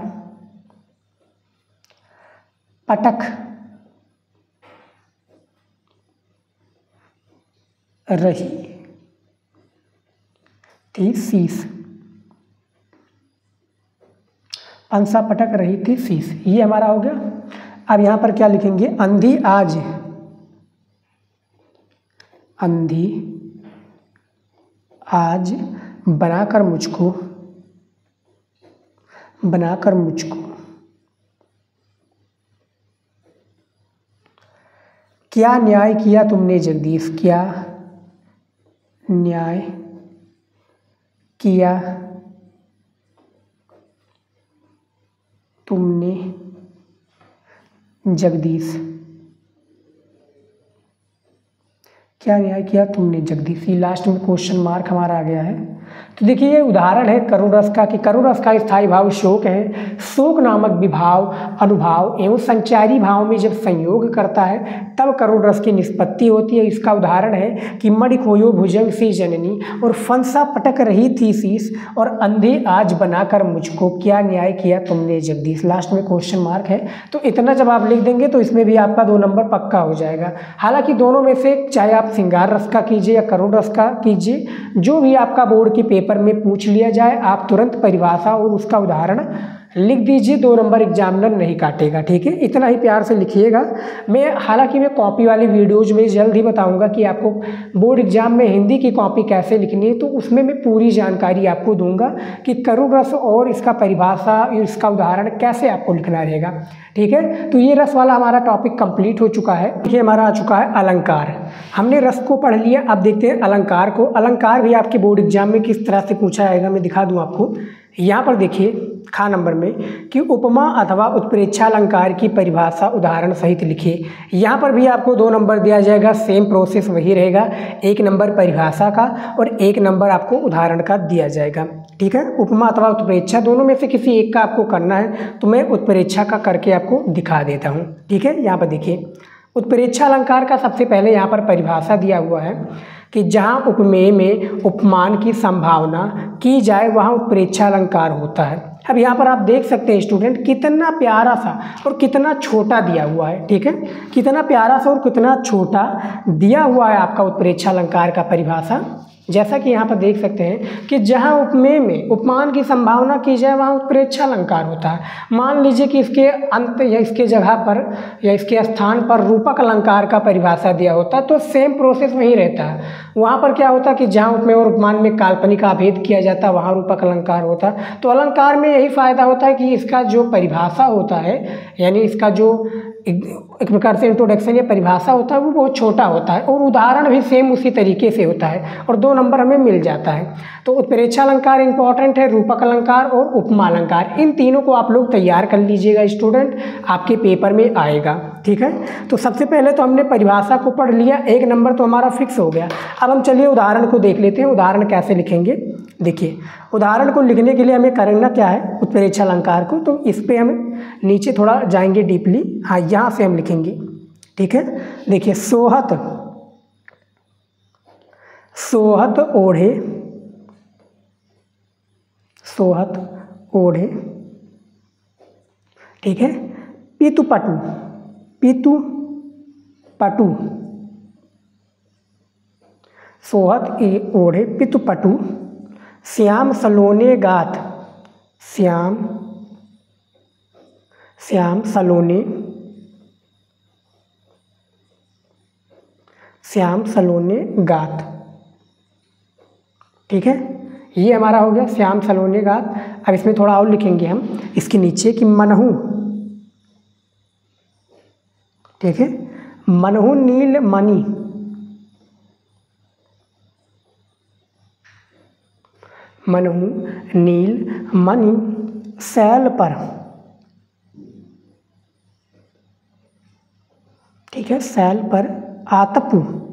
पटक रही थी शीश पंसा पटक रही थी शीश ये हमारा हो गया। अब यहाँ पर क्या लिखेंगे? अंधी आज। अंधी आज बनाकर मुझको बनाकर मुझको। क्या न्याय किया तुमने जगदीश? क्या न्याय किया तुमने जगदीश। क्या न्याय किया? तुमने जगदीश। ये लास्ट में क्वेश्चन मार्क हमारा आ गया है। तो देखिए, ये उदाहरण है करुण रस का कि करुण रस का स्थायी भाव शोक है। शोक नामक विभाव, अनुभाव एवं संचारी भाव में जब संयोग करता है, तब करुण रस की निष्पत्ति होती है। इसका उदाहरण है कि मणि खोयो भुजंग सी जननी और फंसा पटक रही थी शीश और अंधे आज बनाकर मुझको क्या न्याय किया तुमने? जगदीश लास्ट में क्वेश्चन मार्क है। तो इतना जब आप लिख देंगे तो इसमें भी आपका दो नंबर पक्का हो जाएगा। हालाँकि दोनों में से चाहे आप श्रृंगार रस का कीजिए या करुण रस का कीजिए, जो भी आपका बोर्ड के पेपर में पूछ लिया जाए आप तुरंत परिभाषा और उसका उदाहरण लिख दीजिए, दो नंबर एग्जामिनर नहीं काटेगा, ठीक है? इतना ही प्यार से लिखिएगा। मैं, हालाँकि मैं कॉपी वाली वीडियोज़ में जल्द ही बताऊँगा कि आपको बोर्ड एग्ज़ाम में हिंदी की कॉपी कैसे लिखनी है तो उसमें मैं पूरी जानकारी आपको दूँगा कि करुण रस और इसका परिभाषा, इसका उदाहरण कैसे आपको लिखना रहेगा, ठीक है? तो ये रस वाला हमारा टॉपिक कंप्लीट हो चुका है। ये हमारा आ चुका है अलंकार। हमने रस को पढ़ लिया, अब देखते हैं अलंकार को। अलंकार भी आपके बोर्ड एग्ज़ाम में किस तरह से पूछा जाएगा, मैं दिखा दूँ आपको। यहाँ पर देखिए, खा नंबर में, कि उपमा अथवा उत्प्रेक्षा अलंकार की परिभाषा उदाहरण सहित लिखिए। यहाँ पर भी आपको दो नंबर दिया जाएगा सेम प्रोसेस वही रहेगा, एक नंबर परिभाषा का और एक नंबर आपको उदाहरण का दिया जाएगा। ठीक है? उपमा अथवा उत्प्रेक्षा दोनों में से किसी एक का आपको करना है तो मैं उत्प्रेक्षा का करके आपको दिखा देता हूँ। ठीक है? यहाँ पर देखिए उत्प्रेक्षा अलंकार का सबसे पहले यहाँ पर परिभाषा दिया हुआ है। कि जहाँ उपमेय में उपमान की संभावना की जाए, वहाँ उत्प्रेक्षा अलंकार होता है। अब यहाँ पर आप देख सकते हैं स्टूडेंट कितना प्यारा सा और कितना छोटा दिया हुआ है, ठीक है? कितना प्यारा सा और कितना छोटा दिया हुआ है आपका उत्प्रेक्षा अलंकार का परिभाषा। जैसा कि यहाँ पर देख सकते हैं कि जहाँ उपमेय में उपमान की संभावना की जाए, वहाँ उत्प्रेक्षा अलंकार होता है। मान लीजिए कि इसके अंत या इसके जगह पर या इसके स्थान पर रूपक अलंकार का परिभाषा दिया होता तो सेम प्रोसेस वही रहता है। वहाँ पर क्या होता कि जहाँ उपमेय और उपमान में काल्पनिक का अभेद किया जाता, वहाँ रूपक अलंकार होता। तो अलंकार में यही फ़ायदा होता है कि इसका जो परिभाषा होता है, यानी इसका जो एक प्रकार से इंट्रोडक्शन या परिभाषा होता है, वो बहुत छोटा होता है और उदाहरण भी सेम उसी तरीके से होता है और दो नंबर हमें मिल जाता है। तो उत्प्रेक्षा अलंकार इंपॉर्टेंट है रूपक अलंकार और उपमा अलंकार इन तीनों को आप लोग तैयार कर लीजिएगा स्टूडेंट आपके पेपर में आएगा। ठीक है? तो सबसे पहले तो हमने परिभाषा को पढ़ लिया, एक नंबर तो हमारा फिक्स हो गया। अब हम चलिए उदाहरण को देख लेते हैं, उदाहरण कैसे लिखेंगे। देखिए, उदाहरण को लिखने के लिए हमें करना क्या है? उत्प्रेक्षा अलंकार को तो इस पर हम नीचे थोड़ा जाएँगे डीपली हाँ यहाँ से हम लिखेंगे, ठीक है? देखिए, सोहत सोहत ओढ़े सोहत ओढ़े, ठीक है? पितु पटु पितु पटु। सोहत ए ओढ़े पितु पटु। श्याम सलोने गात श्याम। श्याम सलोने। श्याम सलोने गात ठीक है? ये हमारा हो गया श्याम सलोने गात अब इसमें थोड़ा और लिखेंगे हम। इसके नीचे कि मनहू। ठीक है? मनहू नील मणि। मनहू नील मणि, सैल पर। ठीक है? सैल पर आतपु।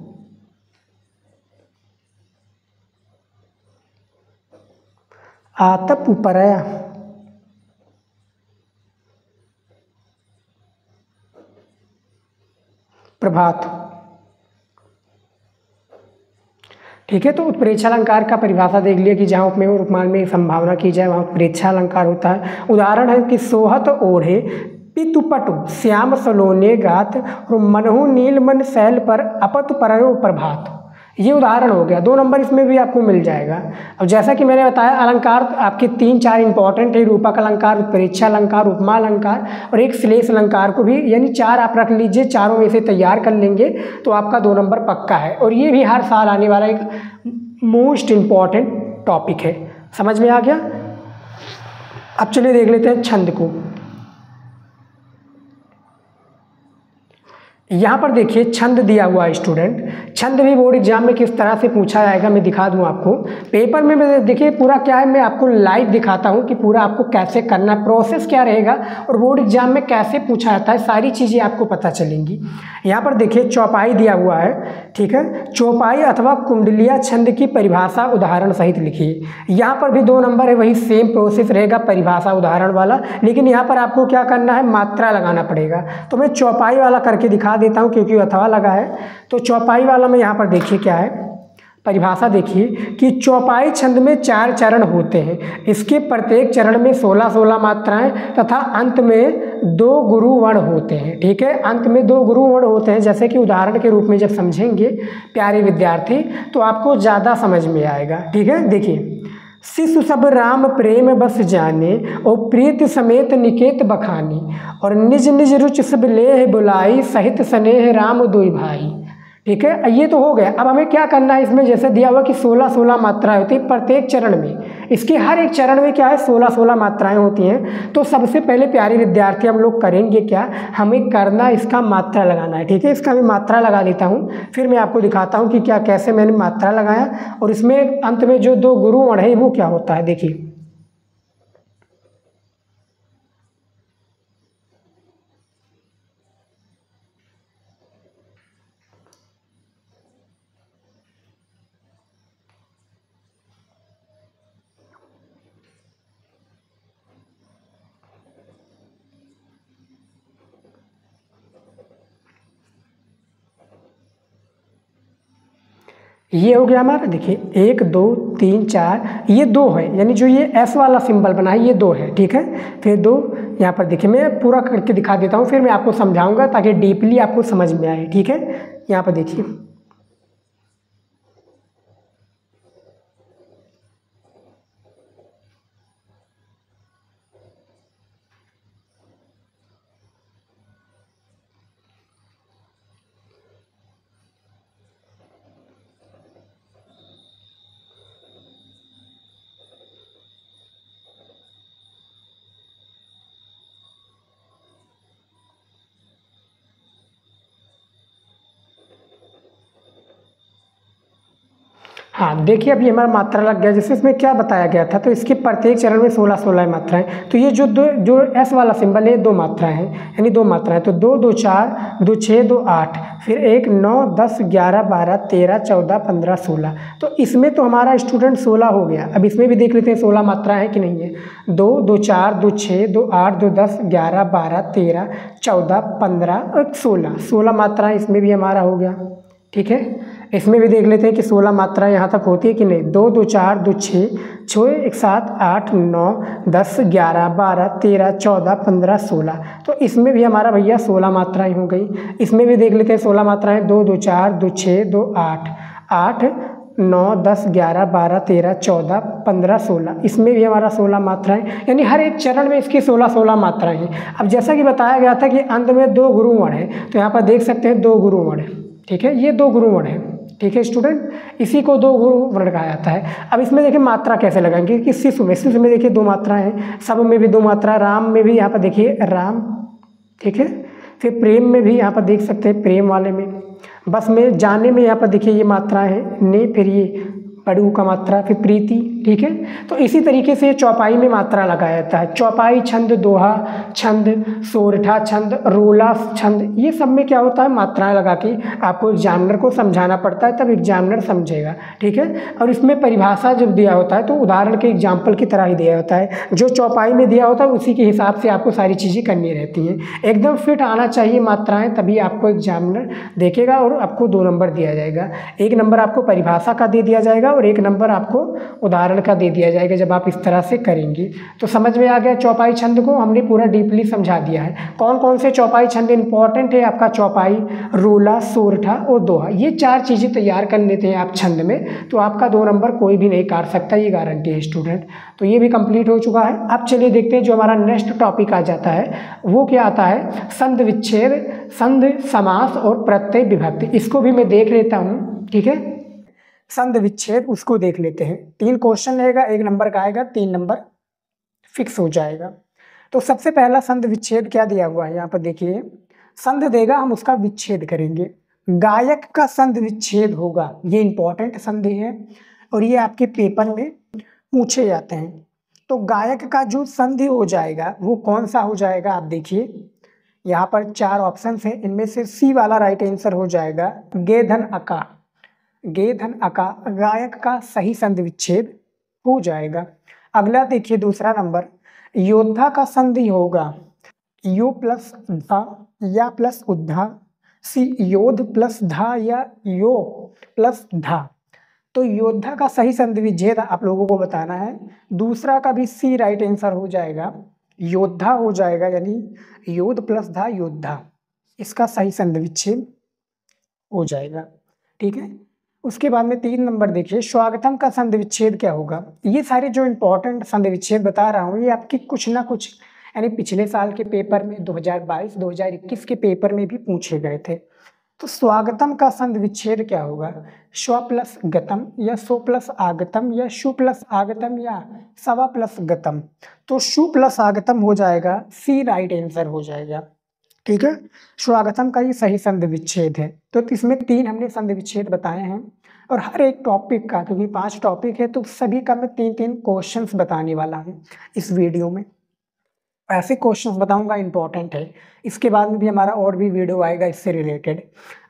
आतप उपरया प्रभात। ठीक है तो उत्प्रेक्षा अलंकार का परिभाषा देख लिया कि जहाँ उपमेय और उपमान में संभावना की जाए, वहाँ उत्प्रेक्षा अलंकार होता है। उदाहरण है कि सोहत ओढ़े, पितुपटु, श्याम सलोने गात, और मनहु नीलमन शैल पर अपत परयो प्रभात। ये उदाहरण हो गया। दो नंबर इसमें भी आपको मिल जाएगा। अब जैसा कि मैंने बताया, अलंकार आपके तीन चार इंपॉर्टेंट है, रूपक अलंकार परीक्षा अलंकार, उपमा अलंकार और एक श्लेष अलंकार को भी, यानी चार आप रख लीजिए, चारों में से तैयार कर लेंगे तो आपका दो नंबर पक्का है। और ये भी हर साल आने वाला एक मोस्ट इंपॉर्टेंट टॉपिक है। समझ में आ गया? अब चलिए देख लेते हैं छंद को। यहाँ पर देखिए, छंद दिया हुआ है स्टूडेंट छंद भी बोर्ड एग्ज़ाम में किस तरह से पूछा जाएगा, मैं दिखा दूँ आपको। पेपर में देखिए, पूरा क्या है, मैं आपको लाइव दिखाता हूँ कि पूरा आपको कैसे करना प्रोसेस क्या रहेगा और बोर्ड एग्ज़ाम में कैसे पूछा जाता है, सारी चीज़ें आपको पता चलेंगी। यहाँ पर देखिए, चौपाई दिया हुआ है, ठीक है? चौपाई अथवा कुंडलिया छंद की परिभाषा उदाहरण सहित लिखिए। यहाँ पर भी दो नंबर है, वही सेम प्रोसेस रहेगा, परिभाषा उदाहरण वाला। लेकिन यहाँ पर आपको क्या करना है, मात्रा लगाना पड़ेगा। तो मैं चौपाई वाला करके दिखा देता हूँ क्योंकि अथवा लगा है। तो चौपाई वाला में यहाँ पर देखिए क्या है? परिभाषा देखिए कि चौपाई छंद में चार चरण होते हैं। इसके प्रत्येक चरण में सोलह सोलह मात्राएँ तथा अंत में दो गुरु वर्ण होते हैं। ठीक है? अंत में दो गुरु वर्ण होते हैं। जैसे कि उदाहरण के रूप में जब समझेंगे, प्यारे विद्यार्थी तो आपको ज़्यादा समझ में आएगा। ठीक है? देखिए शिशु सब राम प्रेम बस जाने और प्रीत समेत निकेत बखानी, और निज निज रुचि सब लेह बुलाई, सहित स्नेह राम दुई भाई। ठीक है ये तो हो गया। अब हमें क्या करना है इसमें? जैसे दिया हुआ कि सोलह सोलह मात्राएँ होती है प्रत्येक चरण में। इसके हर एक चरण में क्या है, सोलह सोलह मात्राएँ होती हैं। तो सबसे पहले प्यारे विद्यार्थी हम लोग करेंगे क्या, हमें करना इसका मात्रा लगाना है, ठीक है? इसका मैं मात्रा लगा लेता हूँ, फिर मैं आपको दिखाता हूँ कि क्या, कैसे मैंने मात्रा लगाया, और इसमें अंत में जो दो गुरु है, वो क्या होता है, देखिए। ये हो गया हमारा, देखिए, एक, दो, तीन, चार, ये दो है, यानी जो ये एस वाला सिंबल बना है, ये दो है, ठीक है? फिर दो, यहाँ पर देखिए, मैं पूरा करके दिखा देता हूँ, फिर मैं आपको समझाऊँगा ताकि डीपली आपको समझ में आए, ठीक है? यहाँ पर देखिए। देखिए, अभी हमारा मात्रा लग गया। जैसे इसमें क्या बताया गया था तो इसके प्रत्येक चरण में सोलह सोलह मात्राएँ तो ये जो दो, जो एस वाला सिंबल है दो मात्राएँ हैं, यानी दो मात्राएँ तो दो दो चार, दो छः दो आठ, फिर एक, नौ, दस, ग्यारह, बारह, तेरह, चौदह, पंद्रह, सोलह। तो इसमें तो हमारा स्टूडेंट सोलह हो गया। अब इसमें भी देख लेते हैं सोलह मात्राएँ हैं कि नहीं है। दो दो चार, दो छः दो आठ, दो दस, ग्यारह, बारह, तेरह, चौदह, पंद्रह और सोलह। सोलह मात्राएँ इसमें भी हमारा हो गया। ठीक है? इसमें भी देख लेते हैं कि सोलह मात्रा यहाँ तक होती है कि नहीं। दो दो, चार, दो, छः छः, एक, सात, आठ, नौ, दस, ग्यारह, बारह, तेरह, चौदह, पंद्रह, सोलह। तो इसमें भी हमारा भैया सोलह मात्राएँ हो गई। इसमें भी देख लेते हैं सोलह मात्राएँ। दो दो, चार, दो, छः, दो, आठ। आठ, नौ, दस, ग्यारह, बारह, तेरह, चौदह, पंद्रह, सोलह। इसमें भी हमारा सोलह मात्राएँ। यानी हर एक चरण में इसकी सोलह सोलह मात्राएँ हैं। अब जैसा कि बताया गया था कि अंत में दो गुरुवण है तो यहाँ पर देख सकते हैं दो गुरुवण है। ठीक है? ये दो गुरुवण है। ठीक है स्टूडेंट इसी को दो वर्ण कहा जाता है। अब इसमें देखिए मात्रा कैसे लगाएँगे कि शिशु में शिशु में देखिए दो मात्रा हैं। सब में भी दो मात्रा, राम में भी यहाँ पर देखिए राम, ठीक है? फिर प्रेम में भी यहाँ पर देख सकते हैं प्रेम वाले में। बस में जाने में यहाँ पर देखिए ये मात्रा है। ने फिर ये बड़ू का मात्रा, फिर प्रीति ठीक है? तो इसी तरीके से चौपाई में मात्रा लगाया जाता है। चौपाई, छंद, दोहा, छंद, सोरठा छंद, रोला छंद, ये सब में क्या होता है? मात्राएँ लगा के आपको एग्जामिनर को समझाना पड़ता है, तब एग्जामिनर समझेगा। ठीक है? और इसमें परिभाषा जब दिया होता है तो उदाहरण के एग्ज़ाम्पल की तरह ही दिया होता है। जो चौपाई में दिया होता है, उसी के हिसाब से आपको सारी चीज़ें करनी रहती हैं। एकदम फिट आना चाहिए मात्राएँ, तभी आपको एग्जामिनर देखेगा और आपको दो नंबर दिया जाएगा। एक नंबर आपको परिभाषा का दे दिया जाएगा और एक नंबर आपको उदाहरण का दे दिया जाएगा जब आप इस तरह से करेंगे। तो समझ में आ गया चौपाई छंद को? हमने पूरा डीपली समझा दिया है। कौन कौन से चौपाई छंद इंपॉर्टेंट है? आपका चौपाई, रोला, सोरठा और दोहा। ये चार चीज़ें तैयार कर लेते हैं आप छंद में। तो आपका दो नंबर कोई भी नहीं काट सकता, ये गारंटी है स्टूडेंट तो ये भी कंप्लीट हो चुका है। अब चलिए देखते हैं जो हमारा नेक्स्ट टॉपिक आ जाता है। वो क्या आता है? संध विच्छेद, संध समास और प्रत्यय विभक्ति। इसको भी मैं देख लेता हूँ। ठीक है? संध विच्छेद उसको देख लेते हैं। तीन क्वेश्चन रहेगा, एक नंबर का आएगा, तीन नंबर फिक्स हो जाएगा। तो सबसे पहला संध विच्छेद क्या दिया हुआ है? यहाँ पर देखिए संध देगा, हम उसका विच्छेद करेंगे। गायक का संध विच्छेद होगा, ये इंपॉर्टेंट संधि है और ये आपके पेपर में पूछे जाते हैं। तो गायक का जो संधि हो जाएगा, वो कौन सा हो जाएगा? आप देखिए, यहाँ पर चार ऑप्शन हैं, इनमें से सी वाला राइट आंसर हो जाएगा, गे धन अका गे धन अका गायक का सही संधि विच्छेद हो जाएगा। अगला देखिए दूसरा नंबर। योद्धा का संधि होगा। यो प्लस धा या प्लस उद्धा। सी योध प्लस धा या यो प्लस धा। तो योद्धा का सही संधि विच्छेद आप लोगों को बताना है। दूसरा का भी सी राइट आंसर हो जाएगा। योद्धा हो जाएगा यानी योद्ध प्लस धा, योद्धा। इसका सही संधि विच्छेद हो जाएगा। ठीक है? उसके बाद में तीन नंबर देखिए, स्वागतम का संधि विच्छेद क्या होगा? ये सारे जो इंपॉर्टेंट संधि विच्छेद बता रहा हूँ, ये आपकी कुछ ना कुछ, यानी पिछले साल के पेपर में 2022 2021 के पेपर में भी पूछे गए थे। तो स्वागतम का संध विच्छेद क्या होगा? स्व प्लस गतम या सो प्लस आगतम या शु प्लस आगतम या सवा प्लस गतम। तो शु प्लस आगतम हो जाएगा, सी राइट आंसर हो जाएगा। ठीक है? स्वागतम का ये सही संध विच्छेद है। तो इसमें तीन हमने संध विच्छेद बताए हैं और हर एक टॉपिक का, क्योंकि पाँच टॉपिक है तो सभी का मैं तीन तीन क्वेश्चंस बताने वाला हूँ इस वीडियो में। ऐसे क्वेश्चंस बताऊँगा इंपॉर्टेंट है। इसके बाद में भी हमारा और भी वीडियो आएगा इससे रिलेटेड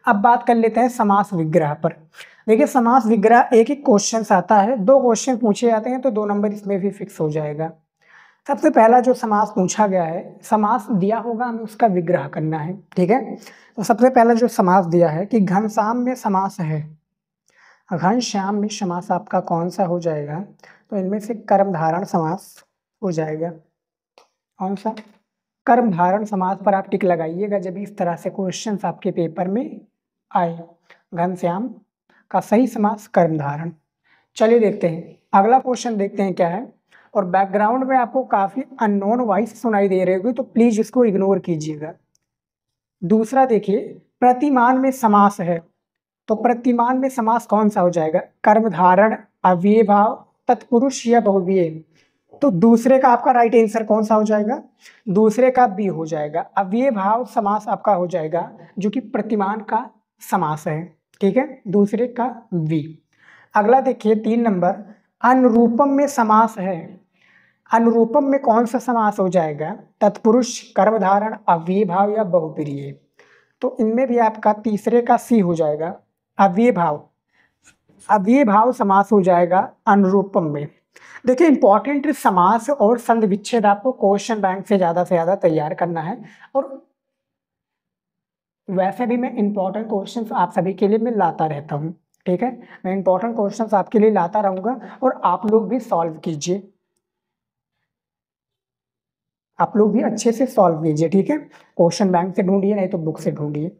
अब बात कर लेते हैं समास विग्रह पर। देखिए, समास विग्रह एक एक क्वेश्चन आता है। दो क्वेश्चन पूछे जाते हैं तो दो नंबर इसमें भी फिक्स हो जाएगा। सबसे पहला जो समास पूछा गया है, समास दिया होगा हमें उसका विग्रह करना है, ठीक है? तो सबसे पहला जो समास दिया है कि घनश्याम में समास है। घनश्याम में समास आपका कौन सा हो जाएगा? तो इनमें से कर्म धारण समास हो जाएगा। कौन सा? कर्म धारण समास पर आप टिक लगाइएगा जब इस तरह से क्वेश्चन आपके पेपर में आए। घनश्याम का सही समास कर्म धारण। चलिए देखते हैं। अगला क्वेश्चन देखते हैं क्या है। और बैकग्राउंड में आपको काफ़ी अननोन वॉइस सुनाई दे रही होगी तो प्लीज़ इसको इग्नोर कीजिएगा। दूसरा देखिए, प्रतिमान में समास है। तो प्रतिमान में समास कौन सा हो जाएगा? कर्म धारण, अव्यय भाव, तत्पुरुष या बहुव्यय। तो दूसरे का आपका राइट आंसर कौन सा हो जाएगा? दूसरे का बी हो जाएगा। अव्यय भाव समास आपका हो जाएगा, जो कि प्रतिमान का समास है। ठीक है? दूसरे का वी अगला देखिए, तीन नंबर। अनुरूपम में समास है। अनुरूपम में कौन सा समास हो जाएगा? तत्पुरुष, कर्मधारण अव्यय भाव या बहुप्रिय। तो इनमें भी आपका तीसरे का सी हो जाएगा अव्यय भाव अव्यय भाव समास हो जाएगा अनुरूपम में। देखिए इंपॉर्टेंट समास और संध विच्छेद आपको क्वेश्चन बैंक से ज़्यादा से ज़्यादा तैयार करना है। और वैसे भी मैं इंपॉर्टेंट क्वेश्चंस आप सभी के लिए मैं लाता रहता हूँ, ठीक है? मैं इंपॉर्टेंट क्वेश्चंस आपके लिए लाता रहूँगा और आप लोग भी सॉल्व कीजिए। आप लोग भी अच्छे से सॉल्व कीजिए, ठीक है? क्वेश्चन बैंक से ढूंढिए, नहीं तो बुक से ढूंढिए।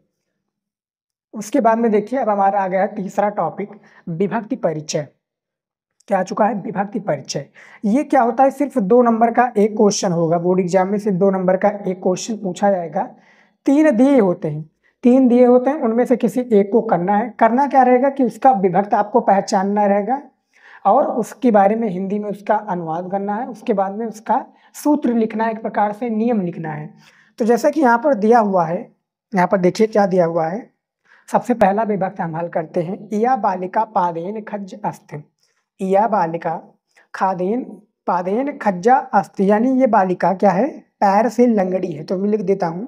उसके बाद में देखिए, अब हमारा आ गया तीसरा टॉपिक विभक्ति परिचय। क्या आ चुका है? विभक्ति परिचय। ये क्या होता है? सिर्फ़ दो नंबर का एक क्वेश्चन होगा। बोर्ड एग्ज़ाम में सिर्फ़ दो नंबर का एक क्वेश्चन पूछा जाएगा। तीन दिए होते हैं। तीन दिए होते हैं, उनमें से किसी एक को करना है। करना क्या रहेगा कि उसका विभक्त आपको पहचानना रहेगा। और उसके बारे में हिंदी में उसका अनुवाद करना है, उसके बाद में उसका सूत्र लिखना है, एक प्रकार से नियम लिखना है। तो जैसा कि यहाँ पर दिया हुआ है, यहाँ पर देखिए क्या दिया हुआ है। सबसे पहला विभक्त हम हल करते हैं या बालिका पादेन खज अस्थ या बालिका खादेन, पादेन खज्जा अस्ति, यानी ये बालिका क्या है? पैर से लंगड़ी है तो मैं लिख देता हूँ।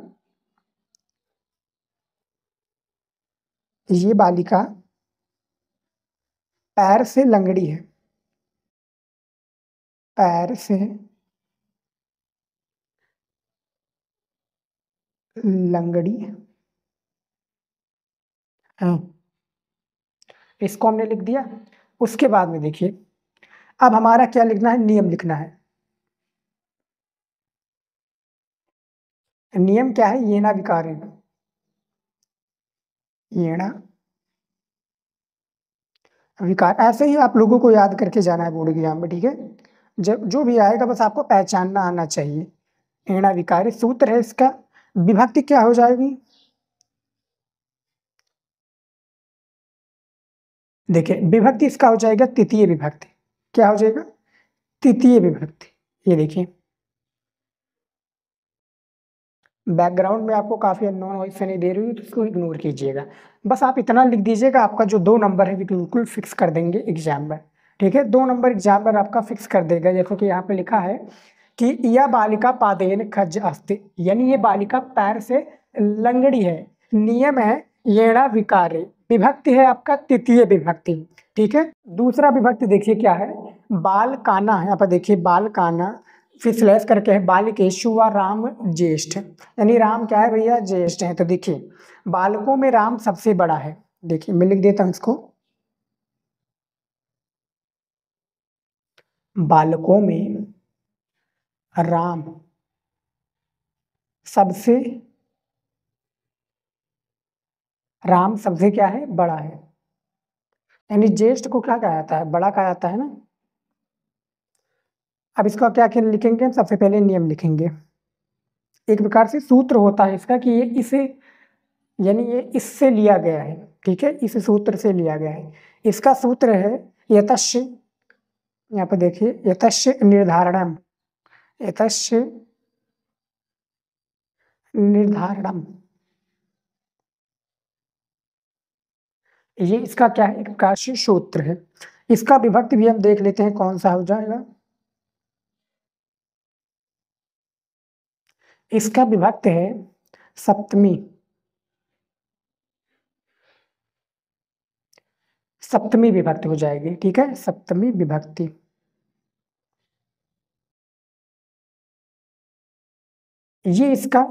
ये बालिका पैर से लंगड़ी है। पैर से लंगड़ी हाँ। इसको हमने लिख दिया। उसके बाद में देखिए। अब हमारा क्या लिखना है? नियम लिखना है। नियम क्या है? ये ना विकार येणा विकार। ऐसे ही आप लोगों को याद करके जाना है बोर्ड एग्ज़ाम में, ठीक है? जब जो भी आएगा, बस आपको पहचानना आना चाहिए। एणा विकारी सूत्र है इसका। विभक्ति क्या हो जाएगी? देखिए, विभक्ति इसका हो जाएगा तृतीय विभक्ति। क्या हो जाएगा? तृतीय विभक्ति। ये देखिए। बैकग्राउंड में आपको काफ़ी अननोन वॉइस नहीं दे रही है तो उसको इग्नोर कीजिएगा। बस आप इतना लिख दीजिएगा, आपका जो दो नंबर है बिल्कुल फिक्स कर देंगे एग्ज़ाम में। ठीक है? दो नंबर एग्ज़ाम में आपका फिक्स कर देगा। जैसे कि यहाँ पे लिखा है कि यह बालिका पादेन खज अस्ति। यानी ये बालिका पैर से लंगड़ी है। नियम है, येणा विकारे। विभक्ति है आपका तृतीय विभक्ति। ठीक है? दूसरा विभक्ति देखिए क्या है? बाल काना यहाँ पर देखिए बाल काना फिर स्लैश करके है बालिकेशु व राम ज्येष्ठ। यानी राम क्या है भैया? ज्येष्ठ है। तो देखिए, बालकों में राम सबसे बड़ा है। देखिए, मैं लिख देता हूँ इसको। बालकों में राम सबसे राम सबसे क्या है? बड़ा है। यानी ज्येष्ठ को क्या कहा जाता है? बड़ा कहा जाता है ना? अब इसका क्या क्या लिखेंगे? हम सबसे पहले नियम लिखेंगे। एक प्रकार से सूत्र होता है इसका कि ये इसे, यानी ये इससे लिया गया है, ठीक है? इस सूत्र से लिया गया है। इसका सूत्र है यतश्य यहाँ पर देखिए यतश्य निर्धारणम। यतश्य निर्धारणम। ये इसका क्या है? एक प्रकार से सूत्र है। इसका विभक्ति भी हम देख लेते हैं कौन सा हो जाएगा। इसका विभक्त है सप्तमी। सप्तमी विभक्ति हो जाएगी, ठीक है? सप्तमी विभक्ति। ये इसका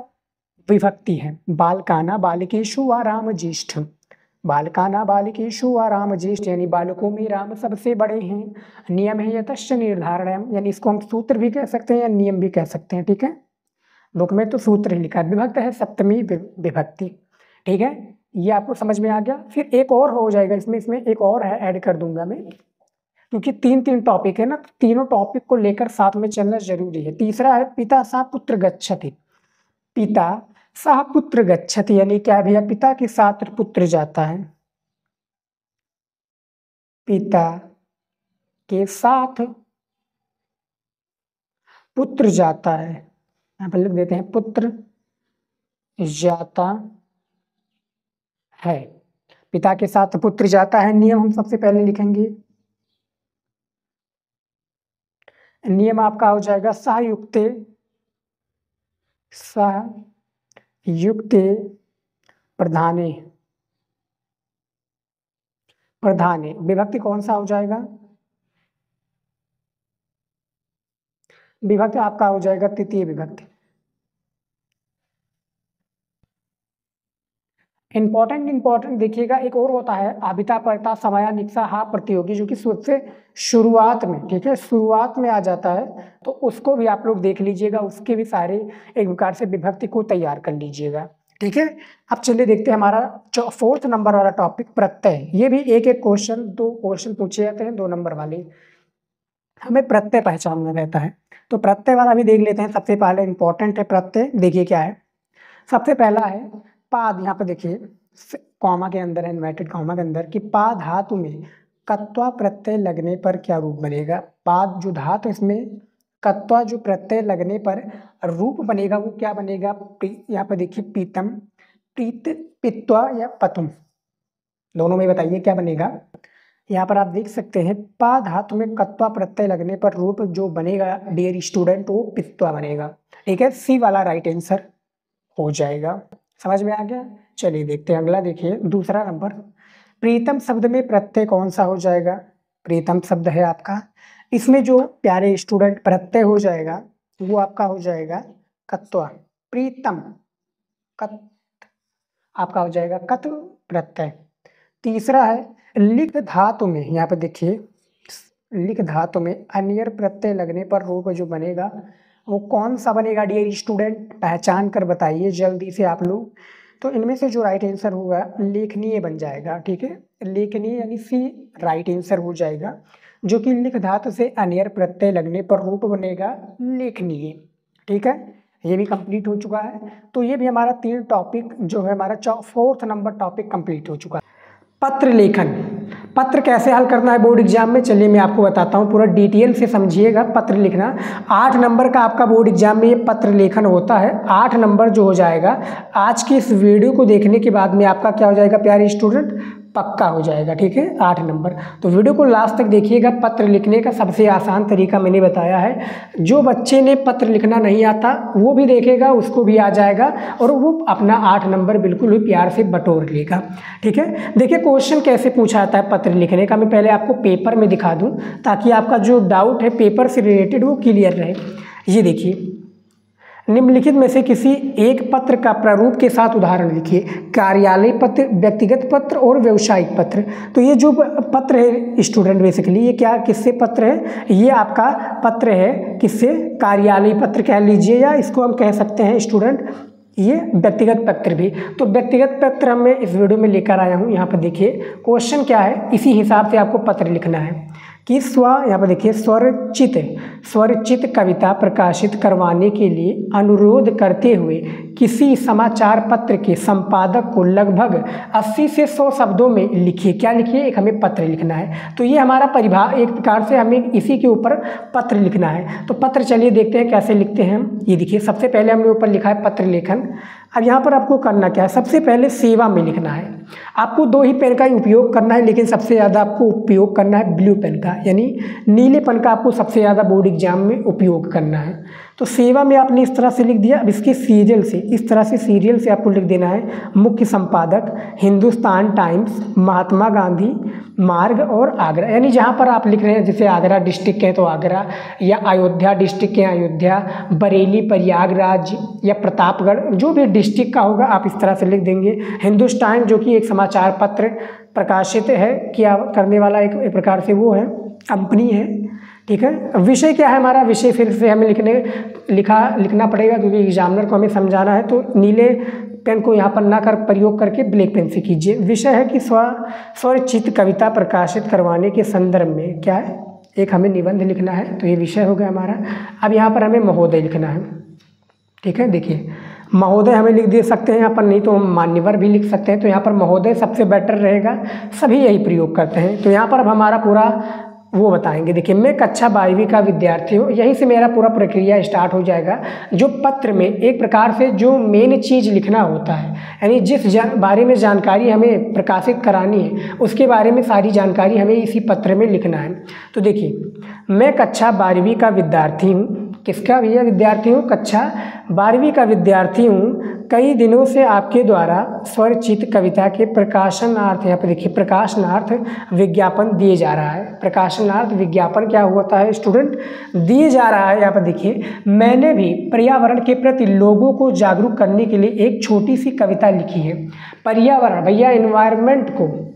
विभक्ति है। बालकाना बालिकेशु व राम ज्येष्ठ। बालकाना बालिकेशु व राम ज्येष्ठ, यानी बालकों में राम सबसे बड़े हैं। नियम है यतश्च निर्धारण यानी इसको हम सूत्र भी कह सकते हैं या नियम भी कह सकते हैं, ठीक है? बुक में तो सूत्र ही लिखा है, विभक्त है सप्तमी विभक्ति। ठीक है? ये आपको समझ में आ गया। फिर एक और हो जाएगा इसमें इसमें एक और है, ऐड कर दूँगा मैं। क्योंकि तीन तीन टॉपिक है ना तीनों टॉपिक को लेकर साथ में चलना ज़रूरी है। तीसरा है, पिता सा पुत्र गच्छति। पिता सा पुत्र गच्छति, यानी क्या भैया? पिता के साथ पुत्र जाता है। पिता के साथ पुत्र जाता है। यहाँ पर लिख देते हैं, पुत्र जाता है। पिता के साथ पुत्र जाता है, नियम हम सबसे पहले लिखेंगे। नियम आपका हो जाएगा, सहयुक्त सहयुक्त प्रधाने। प्रधाने, विभक्ति कौन सा हो जाएगा? विभक्ति आपका हो जाएगा, तृतीय विभक्ति। इंपॉर्टेंट इंपॉर्टेंट देखिएगा, एक और होता है आबिता परता समया निक्सा हा प्रतियोगी, जो कि सबसे शुरुआत में, ठीक है, शुरुआत में आ जाता है तो उसको भी आप लोग देख लीजिएगा, उसके भी सारे एक प्रकार से विभक्ति को तैयार कर लीजिएगा, ठीक है। अब चलिए देखते हैं हमारा फोर्थ नंबर वाला टॉपिक प्रत्यय, ये भी एक एक क्वेश्चन दो क्वेश्चन पूछे जाते हैं, दो नंबर वाले। हमें प्रत्यय पहचानना रहता है। तो प्रत्यय वाला भी देख लेते हैं, सबसे पहले इंपॉर्टेंट है प्रत्यय, देखिए क्या है। सबसे पहला है पाद, यहाँ पे देखिए कॉमा के अंदर इन्वर्टेड कॉमा के अंदर कि पा धातु में कत्वा प्रत्यय लगने पर क्या रूप बनेगा? पाद जो धातु इसमें कत्वा जो प्रत्यय लगने पर रूप बनेगा, वो क्या बनेगा? यहाँ पर देखिए पीतम प्रीत पित्वा या पतुम। दोनों में बताइए क्या बनेगा? यहाँ पर आप देख सकते हैं पा धातु में कत्वा प्रत्यय लगने पर रूप जो बनेगा डियर स्टूडेंट वो पित्वा बनेगा। ठीक है सी वाला राइट आंसर हो जाएगा। समझ में आ गया? चलिए देखते हैं, अगला देखिए, दूसरा नंबर प्रीतम शब्द में प्रत्यय कौन सा हो जाएगा? प्रीतम शब्द है आपका। इसमें जो प्यारे स्टूडेंट प्रत्यय हो जाएगा, वो आपका हो जाएगा कत्वा। प्रीतम, कत, आपका हो जाएगा कत प्रत्यय। तीसरा है लिख धातु में यहाँ पर देखिए लिख धातु में अनियर प्रत्यय लगने पर रूप जो बनेगा, वो कौन सा बनेगा डियर स्टूडेंट पहचान कर बताइए जल्दी से आप लोग। तो इनमें से जो राइट आंसर होगा लेखनीय बन जाएगा, ठीक है? लेखनीय यानी सी राइट आंसर हो जाएगा, जो कि लिख धातु से अनियर प्रत्यय लगने पर रूप बनेगा, लेखनीय, ठीक है? ये भी कंप्लीट हो चुका है। तो ये भी हमारा तीन टॉपिक जो है हमारा फोर्थ नंबर टॉपिक कंप्लीट हो चुका है। पत्र लेखन। पत्र कैसे हल करना है बोर्ड एग्ज़ाम में? चलिए मैं आपको बताता हूँ, पूरा डिटेल से समझिएगा पत्र लिखना। आठ नंबर का आपका बोर्ड एग्ज़ाम में ये पत्र लेखन होता है। आठ नंबर जो हो जाएगा, आज की इस वीडियो को देखने के बाद में आपका क्या हो जाएगा, प्यारे स्टूडेंट? पक्का हो जाएगा, ठीक है? आठ नंबर। तो वीडियो को लास्ट तक देखिएगा, पत्र लिखने का सबसे आसान तरीका मैंने बताया है। जो बच्चे ने पत्र लिखना नहीं आता, वो भी देखेगा, उसको भी आ जाएगा और वो अपना आठ नंबर बिल्कुल ही प्यार से बटोर लेगा, ठीक है? देखिए क्वेश्चन कैसे पूछा जाता है पत्र लिखने का? मैं पहले आपको पेपर में दिखा दूँ, ताकि आपका जो डाउट है पेपर से रिलेटेड वो क्लियर रहे। ये देखिए निम्नलिखित में से किसी एक पत्र का प्रारूप के साथ उदाहरण लिखिए। कार्यालय पत्र, व्यक्तिगत पत्र और व्यवसायिक पत्र। तो ये जो पत्र है स्टूडेंट बेसिकली, ये क्या, किससे पत्र है? ये आपका पत्र है किससे? कार्यालय पत्र कह लीजिए या इसको हम कह सकते हैं स्टूडेंट, ये व्यक्तिगत पत्र भी। तो व्यक्तिगत पत्र हम इस वीडियो में लेकर आया हूँ, यहाँ पर देखिए। क्वेश्चन क्या है? इसी हिसाब से आपको पत्र लिखना है। कि स्व, यहाँ पर देखिए, स्वरचित स्वरचित कविता प्रकाशित करवाने के लिए अनुरोध करते हुए किसी समाचार पत्र के संपादक को लगभग 80 से 100 शब्दों में लिखिए। क्या लिखिए? एक हमें पत्र लिखना है। तो ये हमारा परिभा एक प्रकार से हमें इसी के ऊपर पत्र लिखना है। तो पत्र चलिए देखते हैं कैसे लिखते हैं ये देखिए, सबसे पहले हमने ऊपर लिखा है पत्र लेखन। अब यहाँ पर आपको करना क्या है? सबसे पहले सेवा में लिखना है। आपको दो ही पेन का ही उपयोग करना है, लेकिन सबसे ज़्यादा आपको उपयोग करना है ब्लू पेन का, यानी नीले पेन का आपको सबसे ज़्यादा बोर्ड एग्ज़ाम में उपयोग करना है। तो सेवा में आपने इस तरह से लिख दिया, अब इसके सीरियल से, इस तरह से सीरियल से आपको लिख देना है, मुख्य संपादक, हिंदुस्तान टाइम्स, महात्मा गांधी, मार्ग और आगरा। यानी जहाँ पर आप लिख रहे हैं, जैसे आगरा डिस्ट्रिक्ट के तो आगरा, या अयोध्या डिस्ट्रिक्ट के अयोध्या, बरेली, प्रयागराज, या प्रतापगढ़, जो भी डिस्ट्रिक्ट का होगा आप इस तरह से लिख देंगे। हिंदुस्तान जो कि एक समाचार पत्र प्रकाशित है, किया करने वाला एक प्रकार से वो है, कंपनी है। ठीक है? विषय क्या है हमारा? विषय फिर से हमें लिखने, लिखा, लिखना पड़ेगा क्योंकि एग्जामिनर को हमें समझाना है। तो नीले पेन को यहाँ पर ना कर, प्रयोग करके ब्लैक पेन से कीजिए। विषय है कि स्व, स्वरचित कविता प्रकाशित करवाने के संदर्भ में क्या है? एक हमें निबंध लिखना है तो ये विषय हो गया हमारा। अब यहाँ पर हमें महोदय लिखना है। ठीक है? देखिए, महोदय हमें लिख दे सकते हैं यहाँ पर, नहीं तो हम मान्यवर भी लिख सकते हैं। तो यहाँ पर महोदय सबसे बेटर रहेगा, सभी यही प्रयोग करते हैं। तो यहाँ पर अब हमारा पूरा वो बताएँगे। देखिए, मैं कक्षा बारहवीं का विद्यार्थी हूँ, यहीं से मेरा पूरा प्रक्रिया स्टार्ट हो जाएगा, जो पत्र में एक प्रकार से जो मेन चीज़ लिखना होता है, यानी जिस बारे में जानकारी हमें प्रकाशित करानी है, उसके बारे में सारी जानकारी हमें इसी पत्र में लिखना है। तो देखिए, मैं कक्षा बारहवीं का विद्यार्थी हूँ किसका भैया विद्यार्थी हूँ? कक्षा बारहवीं का विद्यार्थी हूँ। कई दिनों से आपके द्वारा स्वरचित कविता के प्रकाशनार्थ, यहाँ पर देखिए, प्रकाशनार्थ विज्ञापन दिए जा रहा है। प्रकाशनार्थ विज्ञापन क्या होता है, स्टूडेंट? दिए जा रहा है, यहाँ पर देखिए, मैंने भी पर्यावरण के प्रति लोगों को जागरूक करने के लिए एक छोटी सी कविता लिखी है। पर्यावरण, भैया इन्वायरमेंट को,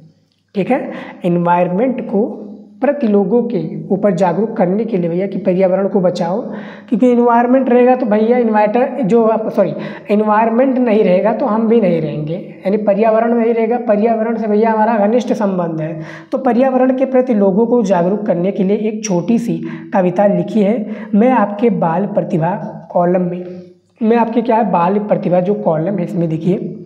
ठीक है? इन्वायरमेंट को प्रति लोगों के ऊपर जागरूक करने के लिए भैया कि पर्यावरण को बचाओ, क्योंकि इन्वायरमेंट रहेगा तो भैया इन्वाइटर जो आप सॉरी इन्वायरमेंट नहीं रहेगा तो हम भी नहीं रहेंगे। यानी पर्यावरण नहीं रहेगा, पर्यावरण से भैया हमारा घनिष्ठ संबंध है। तो पर्यावरण के प्रति लोगों को जागरूक करने के लिए एक छोटी सी कविता लिखी है, मैं आपके बाल प्रतिभा कॉलम में। मैं आपके क्या है बाल प्रतिभा जो कॉलम है, इसमें देखिए।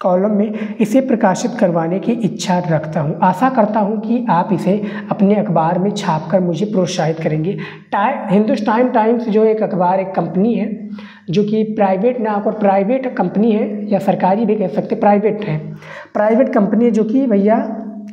कॉलम में इसे प्रकाशित करवाने की इच्छा रखता हूँ। आशा करता हूँ कि आप इसे अपने अखबार में छापकर मुझे प्रोत्साहित करेंगे। टाइम हिंदुस्तान टाइम्स जो एक अखबार, एक कंपनी है, जो कि प्राइवेट ना और प्राइवेट कंपनी है, या सरकारी भी कह सकते प्राइवेट है। प्राइवेट कंपनी जो कि भैया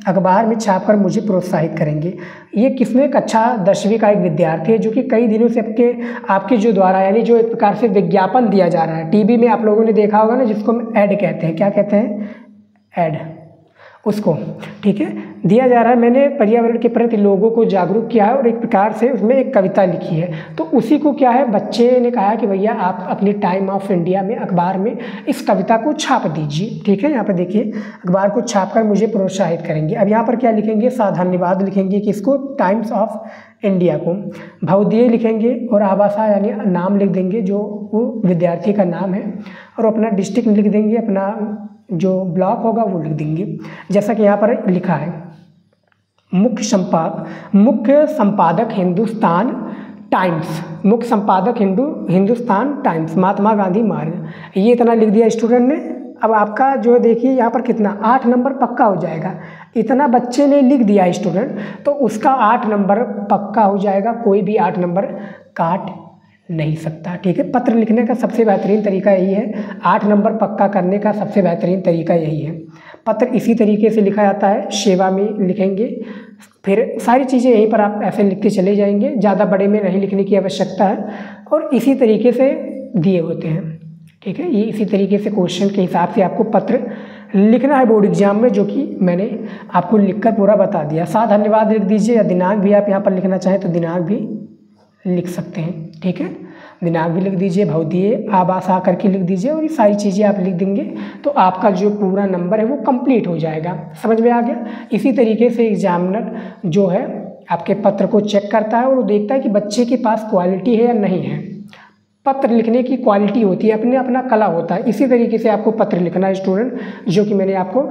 अखबार में छापकर मुझे प्रोत्साहित करेंगे। ये किसमें अच्छा दसवीं का एक विद्यार्थी है जो कि कई दिनों से आपके आपके जो द्वारा यानी जो एक प्रकार से विज्ञापन दिया जा रहा है। टीवी में आप लोगों ने देखा होगा ना जिसको हम ऐड कहते हैं। क्या कहते हैं? ऐड। उसको, ठीक है? दिया जा रहा है, मैंने पर्यावरण के प्रति लोगों को जागरूक किया है और एक प्रकार से उसमें एक कविता लिखी है। तो उसी को क्या है? बच्चे ने कहा कि भैया आप अपने टाइम ऑफ़ इंडिया में, अखबार में इस कविता को छाप दीजिए, ठीक है? यहाँ पर देखिए, अखबार को छाप कर मुझे प्रोत्साहित करेंगे। अब यहाँ पर क्या लिखेंगे? साधन्यवाद लिखेंगे किसको टाइम्स ऑफ़ इंडिया को। भवदीय लिखेंगे और आवासा यानी नाम लिख देंगे, जो वो विद्यार्थी का नाम है, और अपना डिस्ट्रिक्ट लिख देंगे, अपना जो ब्लॉक होगा वो लिख देंगे। जैसा कि यहाँ पर लिखा है, मुख्य संपादक मुख्य संपादक हिंदुस्तान टाइम्स, मुख्य संपादक हिंदू, हिंदुस्तान टाइम्स, महात्मा गांधी मार्ग। ये इतना लिख दिया स्टूडेंट ने। अब आपका जो देखिए, यहाँ पर कितना? आठ नंबर पक्का हो जाएगा। इतना बच्चे ने लिख दिया स्टूडेंट तो उसका आठ नंबर पक्का हो जाएगा, कोई भी आठ नंबर काट नहीं सकता, ठीक है? पत्र लिखने का सबसे बेहतरीन तरीका यही है। आठ नंबर पक्का करने का सबसे बेहतरीन तरीका यही है। पत्र इसी तरीके से लिखा जाता है, सेवा में लिखेंगे। फिर सारी चीज़ें यहीं पर आप ऐसे लिखते चले जाएँगे, ज़्यादा बड़े में नहीं लिखने की आवश्यकता है और इसी तरीके से दिए होते हैं, ठीक है? ये इसी तरीके से क्वेश्चन के हिसाब से आपको पत्र लिखना है बोर्ड एग्ज़ाम में, जो कि मैंने आपको लिखकर पूरा बता दिया। साथ धन्यवाद लिख दीजिए। या दिनांक भी आप यहाँ पर लिखना चाहें तो दिनांक भी लिख सकते हैं, ठीक है? दिनांक भी लिख दीजिए, भवदीय आवास आ करके लिख दीजिए और ये सारी चीज़ें आप लिख देंगे तो आपका जो पूरा नंबर है वो कंप्लीट हो जाएगा। समझ में आ गया? इसी तरीके से एग्जामिनर जो है, आपके पत्र को चेक करता है और वो देखता है कि बच्चे के पास क्वालिटी है या नहीं है। पत्र लिखने की क्वालिटी होती है, अपने अपना कला होता है। इसी तरीके से आपको पत्र लिखना है स्टूडेंट जो कि मैंने आपको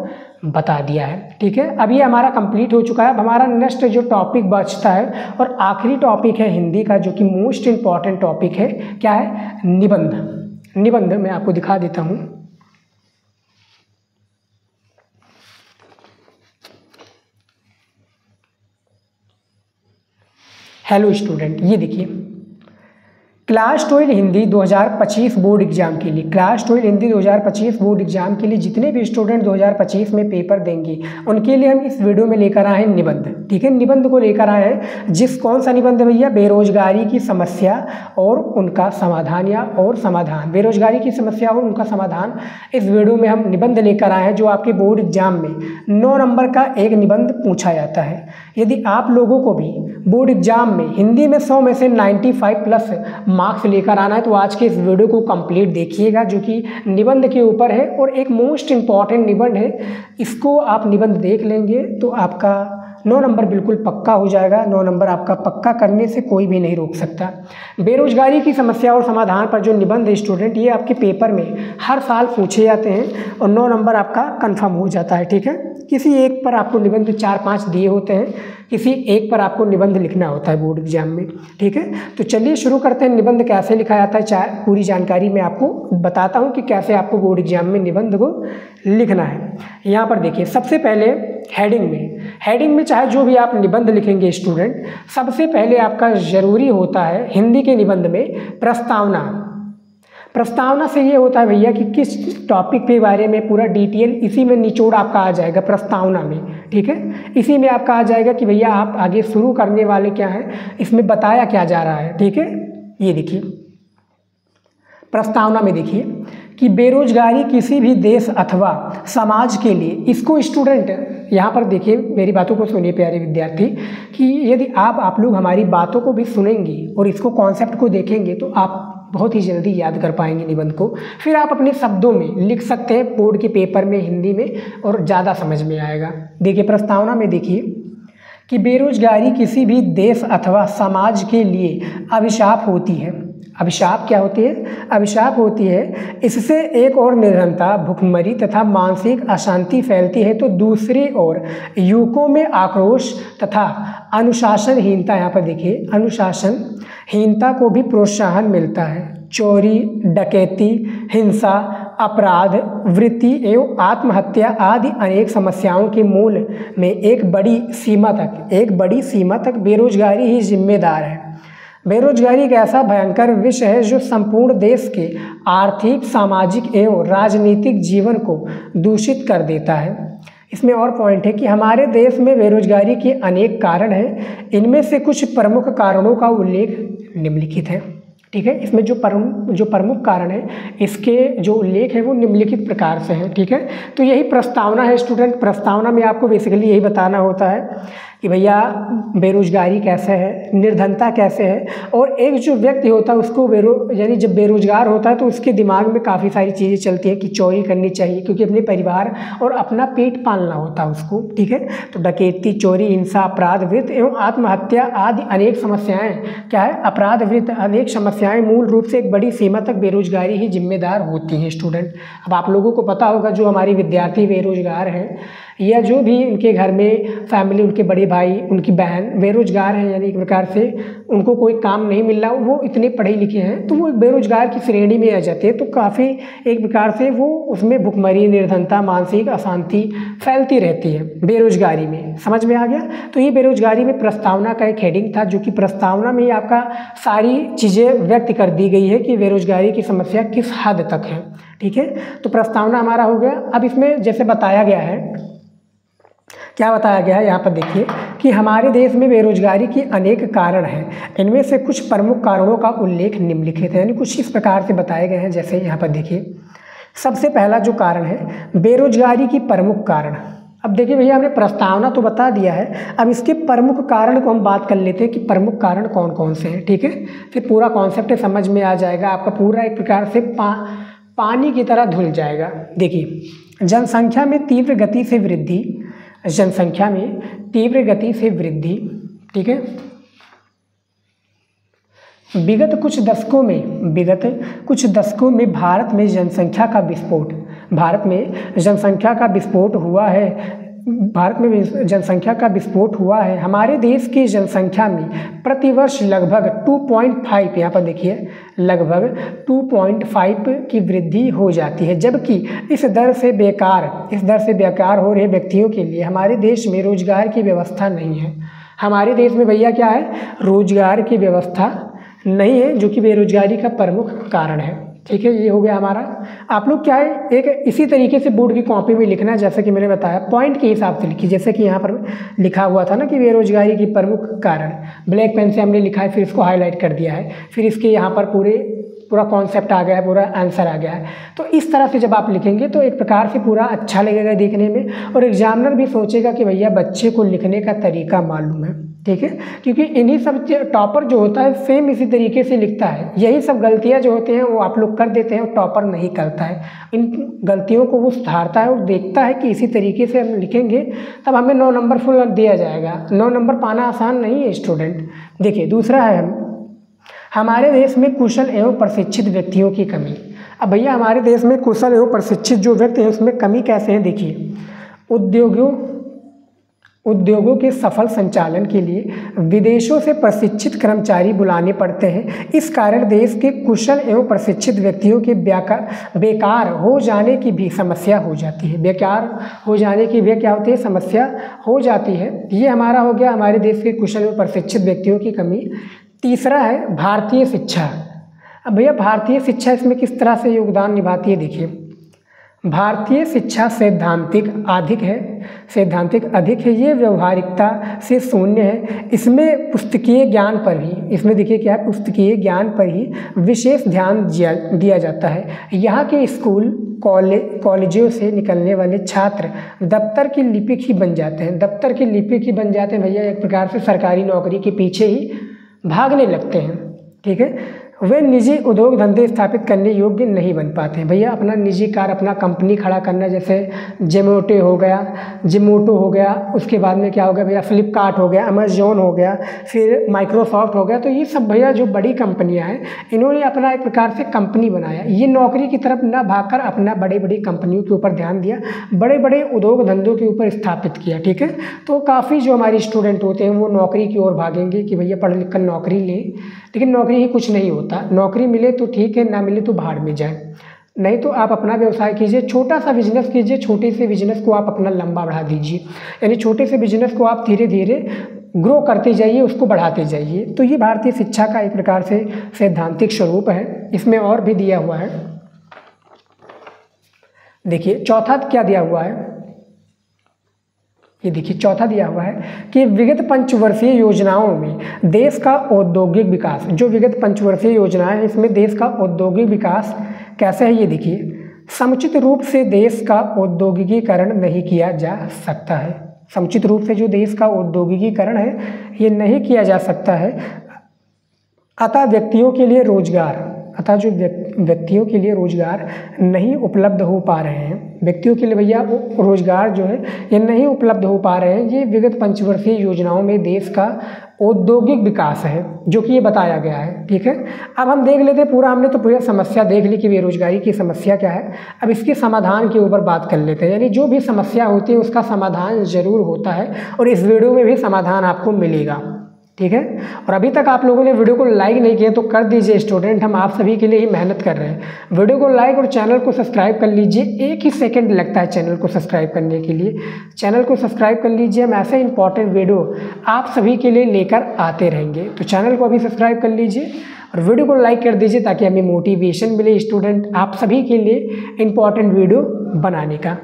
बता दिया है। ठीक है? अब ये हमारा कंप्लीट हो चुका है। अब हमारा नेक्स्ट जो टॉपिक बचता है, और आखिरी टॉपिक है हिंदी का, जो कि मोस्ट इंपॉर्टेंट टॉपिक है, क्या है? निबंध। निबंध मैं आपको दिखा देता हूँ। हेलो स्टूडेंट ये देखिए। Class twelve Hindi 2025 board exam के लिए। Class twelve Hindi 2025 board exam के लिए जितने भी स्टूडेंट 2025 में पेपर देंगे, उनके लिए हम इस वीडियो में लेकर आए हैं निबंध। ठीक है? निबंध को लेकर आए हैं। जिस कौन सा निबंध भैया? बेरोजगारी की समस्या और उनका समाधान या और समाधान। बेरोजगारी की समस्या और उनका समाधान इस वीडियो में हम निबंध लेकर आए हैं, जो आपके बोर्ड एग्ज़ाम में नौ नंबर का एक निबंध पूछा जाता है। यदि आप लोगों को भी बोर्ड एग्ज़ाम में हिंदी में 100 में से नाइन्टी प्लस मार्क्स लेकर आना है तो आज के इस वीडियो को कंप्लीट देखिएगा, जो कि निबंध के ऊपर है और एक मोस्ट इंपॉर्टेंट निबंध है। इसको आप निबंध देख लेंगे तो आपका नौ नंबर बिल्कुल पक्का हो जाएगा। नौ नंबर आपका पक्का करने से कोई भी नहीं रोक सकता। बेरोजगारी की समस्या और समाधान पर जो निबंध है स्टूडेंट ये आपके पेपर में हर साल पूछे जाते हैं और नौ नंबर आपका कन्फर्म हो जाता है, ठीक है? किसी एक पर आपको निबंध चार पाँच दिए होते हैं, किसी एक पर आपको निबंध लिखना होता है बोर्ड एग्ज़ाम में, ठीक है? तो चलिए शुरू करते हैं। निबंध कैसे लिखा जाता है चाहे पूरी जानकारी मैं आपको बताता हूँ कि कैसे आपको बोर्ड एग्ज़ाम में निबंध को लिखना है। यहाँ पर देखिए, सबसे पहले हेडिंग में हेडिंग में चाहे जो भी आप निबंध लिखेंगे स्टूडेंट सबसे पहले आपका ज़रूरी होता है हिंदी के निबंध में प्रस्तावना। प्रस्तावना से ये होता है भैया कि किस टॉपिक के बारे में पूरा डिटेल इसी में निचोड़ आपका आ जाएगा प्रस्तावना में, ठीक है? इसी में आपका आ जाएगा कि भैया आप आगे शुरू करने वाले क्या हैं, इसमें बताया क्या जा रहा है, ठीक है? ये देखिए। प्रस्तावना में देखिए कि बेरोजगारी किसी भी देश अथवा समाज के लिए, इसको स्टूडेंट यहाँ पर देखिए, मेरी बातों को सुनिए प्यारे विद्यार्थी, कि यदि आप आप लोग हमारी बातों को भी सुनेंगे और इसको कॉन्सेप्ट को देखेंगे तो आप बहुत ही जल्दी याद कर पाएँगे निबंध को। फिर आप अपने शब्दों में लिख सकते हैं, बोर्ड के पेपर में, हिंदी में, और ज़्यादा समझ में आएगा। देखिए, प्रस्तावना में देखिए कि बेरोजगारी किसी भी देश अथवा समाज के लिए अभिशाप होती है। अभिशाप क्या होती है? अभिशाप होती है, इससे एक और निरंता भुखमरी तथा मानसिक अशांति फैलती है। तो दूसरी ओर, युवकों में आक्रोश तथा अनुशासनहीनता, यहाँ पर देखिए, अनुशासनहीनता को भी प्रोत्साहन मिलता है। चोरी, डकैती, हिंसा अपराध, वृत्ति एवं आत्महत्या आदि अनेक समस्याओं के मूल में एक बड़ी सीमा तक, एक बड़ी सीमा तक बेरोजगारी ही जिम्मेदार है। बेरोजगारी एक ऐसा भयंकर विषय है जो संपूर्ण देश के आर्थिक, सामाजिक एवं राजनीतिक जीवन को दूषित कर देता है। इसमें और पॉइंट है कि हमारे देश में बेरोजगारी के अनेक कारण हैं। इनमें से कुछ प्रमुख कारणों का उल्लेख निम्नलिखित है। ठीक है? इसमें जो परम, जो प्रमुख कारण है, इसके जो उल्लेख है वो निम्नलिखित प्रकार से है, ठीक है? तो यही प्रस्तावना है स्टूडेंट प्रस्तावना में आपको बेसिकली यही बताना होता है। कि भैया, बेरोजगारी कैसे है? निर्धनता कैसे है? और एक जो व्यक्ति होता है, उसको बेरो, यानी जब बेरोजगार होता है तो उसके दिमाग में काफ़ी सारी चीज़ें चलती हैं कि चोरी करनी चाहिए, क्योंकि अपने परिवार और अपना पेट पालना होता है उसको, ठीक है? तो डकैती, चोरी, हिंसा, अपराध, वृत्त एवं आत्महत्या आदि अनेक समस्याएँ। क्या है? अपराध, वृत्त अनेक समस्याएँ मूल रूप से एक बड़ी सीमा तक बेरोजगारी ही जिम्मेदार होती हैं, स्टूडेंट। अब आप लोगों को पता होगा, जो हमारी विद्यार्थी बेरोजगार हैं या जो भी उनके घर में फैमिली उनके बड़े भाई, उनकी बहन बेरोजगार हैं यानी एक प्रकार से उनको कोई काम नहीं मिल रहा, वो इतने पढ़े लिखे हैं तो वो बेरोजगार की श्रेणी में आ जाते हैं तो काफ़ी एक प्रकार से वो उसमें भुखमरी, निर्धनता, मानसिक अशांति फैलती रहती है बेरोजगारी में। समझ में आ गया? तो ये बेरोजगारी में प्रस्तावना का एक हेडिंग था, जो कि प्रस्तावना में आपका सारी चीज़ें व्यक्त कर दी गई है कि बेरोजगारी की समस्या किस हद तक है। ठीक है? तो प्रस्तावना हमारा हो गया। अब इसमें जैसे बताया गया है क्या बताया गया है यहाँ पर देखिए कि हमारे देश में बेरोजगारी के अनेक कारण हैं। इनमें से कुछ प्रमुख कारणों का उल्लेख निम्नलिखित है। यानी कुछ इस प्रकार से बताए गए हैं, जैसे यहाँ पर देखिए। सबसे पहला जो कारण है, बेरोजगारी की प्रमुख कारण। अब देखिए भैया, हमने प्रस्तावना तो बता दिया है। अब इसके प्रमुख कारण को हम बात कर लेते हैं कि प्रमुख कारण कौन कौन से हैं, ठीक है? फिर पूरा कॉन्सेप्ट समझ में आ जाएगा, आपका पूरा एक प्रकार से पा, पानी की तरह धुल जाएगा। देखिए, जनसंख्या में तीव्र गति से वृद्धि जनसंख्या में तीव्र गति से वृद्धि, ठीक है? विगत कुछ दशकों में, विगत कुछ दशकों में भारत में जनसंख्या का विस्फोट, भारत में जनसंख्या का विस्फोट हुआ है। भारत में जनसंख्या का विस्फोट हुआ है। हमारे देश की जनसंख्या में प्रतिवर्ष लगभग 2.5 यहाँ पर देखिए, लगभग 2.5 की वृद्धि हो जाती है। जबकि इस दर से बेकार, इस दर से बेकार हो रहे व्यक्तियों के लिए हमारे देश में रोज़गार की व्यवस्था नहीं है। हमारे देश में भैया क्या है? रोज़गार की व्यवस्था नहीं है, जो कि बेरोजगारी का प्रमुख कारण है। ठीक है, ये हो गया हमारा। आप लोग क्या है, एक इसी तरीके से बोर्ड की कॉपी में लिखना है, जैसे कि मैंने बताया। पॉइंट के हिसाब से लिखी जैसे कि यहाँ पर लिखा हुआ था ना कि बेरोजगारी की प्रमुख कारण। ब्लैक पेन से हमने लिखा है, फिर इसको हाईलाइट कर दिया है। फिर इसके यहाँ पर पूरे पूरा कॉन्सेप्ट आ गया है, पूरा आंसर आ गया है। तो इस तरह से जब आप लिखेंगे तो एक प्रकार से पूरा अच्छा लगेगा देखने में। और एग्जामिनर भी सोचेगा कि भैया, बच्चे को लिखने का तरीका मालूम है, ठीक है? क्योंकि इन्हीं सब टॉपर जो होता है सेम इसी तरीके से लिखता है। यही सब गलतियाँ जो होती हैं, वो आप लोग कर देते हैं, और टॉपर नहीं करता है। इन गलतियों को वो सुधारता है और देखता है कि इसी तरीके से हम लिखेंगे, तब हमें नौ नंबर फुल दिया जाएगा। नौ नंबर पाना आसान नहीं है स्टूडेंट देखिए, दूसरा है हम हमारे देश में कुशल एवं प्रशिक्षित व्यक्तियों की कमी। अब भैया, हमारे देश में कुशल एवं प्रशिक्षित जो व्यक्ति हैं, उसमें कमी कैसे है, देखिए। उद्योगों उद्योगों के सफल संचालन के लिए विदेशों से प्रशिक्षित कर्मचारी बुलाने पड़ते हैं। इस कारण देश के कुशल एवं प्रशिक्षित व्यक्तियों के बेकार हो जाने की भी समस्या हो जाती है। बेकार हो जाने की भी क्या होती है? समस्या हो जाती है। ये हमारा हो गया हमारे देश के कुशल एवं प्रशिक्षित व्यक्तियों की कमी। तीसरा है भारतीय शिक्षा। अब भैया, भारतीय शिक्षा इसमें किस तरह से योगदान निभाती है देखिए। भारतीय शिक्षा सैद्धांतिक अधिक है, सैद्धांतिक अधिक है, ये व्यवहारिकता से शून्य है। इसमें पुस्तकीय ज्ञान पर ही इसमें देखिए क्या है, पुस्तकीय ज्ञान पर ही विशेष ध्यान दिया दिया जाता है। यहाँ के स्कूल कॉलेज कॉलेजों से निकलने वाले छात्र दफ्तर की लिपिक ही बन जाते हैं। दफ्तर की लिपिक ही बन जाते हैं भैया, एक प्रकार से सरकारी नौकरी के पीछे ही। भागने लगते हैं ठीक है? वे निजी उद्योग धंधे स्थापित करने योग्य नहीं बन पाते हैं। भैया, अपना निजी कार, अपना कंपनी खड़ा करना, जैसे जेमोटे हो गया जिमोटो हो गया, उसके बाद में क्या हो गया भैया? फ्लिपकार्ट हो गया अमेजोन हो गया, फिर माइक्रोसॉफ्ट हो गया। तो ये सब भैया जो बड़ी कंपनियाँ हैं, इन्होंने अपना एक प्रकार से कंपनी बनाया। ये नौकरी की तरफ़ न भागकर अपना बड़ी बड़ी कंपनियों के ऊपर ध्यान दिया बड़े बड़े उद्योग धंधों के ऊपर स्थापित किया, ठीक है? तो काफ़ी जो हमारे स्टूडेंट होते हैं, वो नौकरी की ओर भागेंगे कि भैया पढ़ लिख कर नौकरी लें। लेकिन नौकरी ही कुछ नहीं होता। नौकरी मिले तो ठीक है, ना मिले तो भाड़ में जाए। नहीं तो आप अपना व्यवसाय कीजिए, छोटा सा बिज़नेस कीजिए, छोटे से बिज़नेस को आप अपना लंबा बढ़ा दीजिए। यानी छोटे से बिज़नेस को आप धीरे धीरे ग्रो करते जाइए, उसको बढ़ाते जाइए। तो ये भारतीय शिक्षा का एक प्रकार से सैद्धांतिक स्वरूप है। इसमें और भी दिया हुआ है। देखिए, चौथा क्या दिया हुआ है? ये देखिए, चौथा दिया हुआ है कि विगत पंचवर्षीय योजनाओं में देश का औद्योगिक विकास, जो विगत पंचवर्षीय योजना है, इसमें देश का औद्योगिक विकास कैसे है, ये देखिए। समुचित रूप से देश का औद्योगिकीकरण नहीं किया जा सकता है। समुचित रूप से जो देश का औद्योगिकीकरण है, ये नहीं किया जा सकता है। अतः व्यक्तियों के लिए रोज़गार अतः जो व्यक्तियों के लिए रोज़गार नहीं उपलब्ध हो पा रहे हैं, व्यक्तियों के लिए भैया रोज़गार जो है ये नहीं उपलब्ध हो पा रहे हैं, ये विगत पंचवर्षीय योजनाओं में देश का औद्योगिक विकास है, जो कि ये बताया गया है, ठीक है? अब हम देख लेते हैं, पूरा हमने तो पूरी समस्या देख ली कि बेरोजगारी की समस्या क्या है। अब इसके समाधान के ऊपर बात कर लेते हैं, यानी जो भी समस्या होती है उसका समाधान ज़रूर होता है और इस वीडियो में भी समाधान आपको मिलेगा। ठीक है? और अभी तक आप लोगों ने वीडियो को लाइक नहीं किया तो कर दीजिए स्टूडेंट, हम आप सभी के लिए ही मेहनत कर रहे हैं। वीडियो को लाइक और चैनल को सब्सक्राइब कर लीजिए। एक ही सेकंड लगता है चैनल को सब्सक्राइब करने के लिए। चैनल को सब्सक्राइब कर लीजिए, हम ऐसे इंपॉर्टेंट वीडियो आप सभी के लिए लेकर आते रहेंगे। तो चैनल को अभी सब्सक्राइब कर लीजिए और वीडियो को लाइक कर दीजिए ताकि हमें मोटिवेशन मिले स्टूडेंट आप सभी के लिए इंपॉर्टेंट वीडियो बनाने का।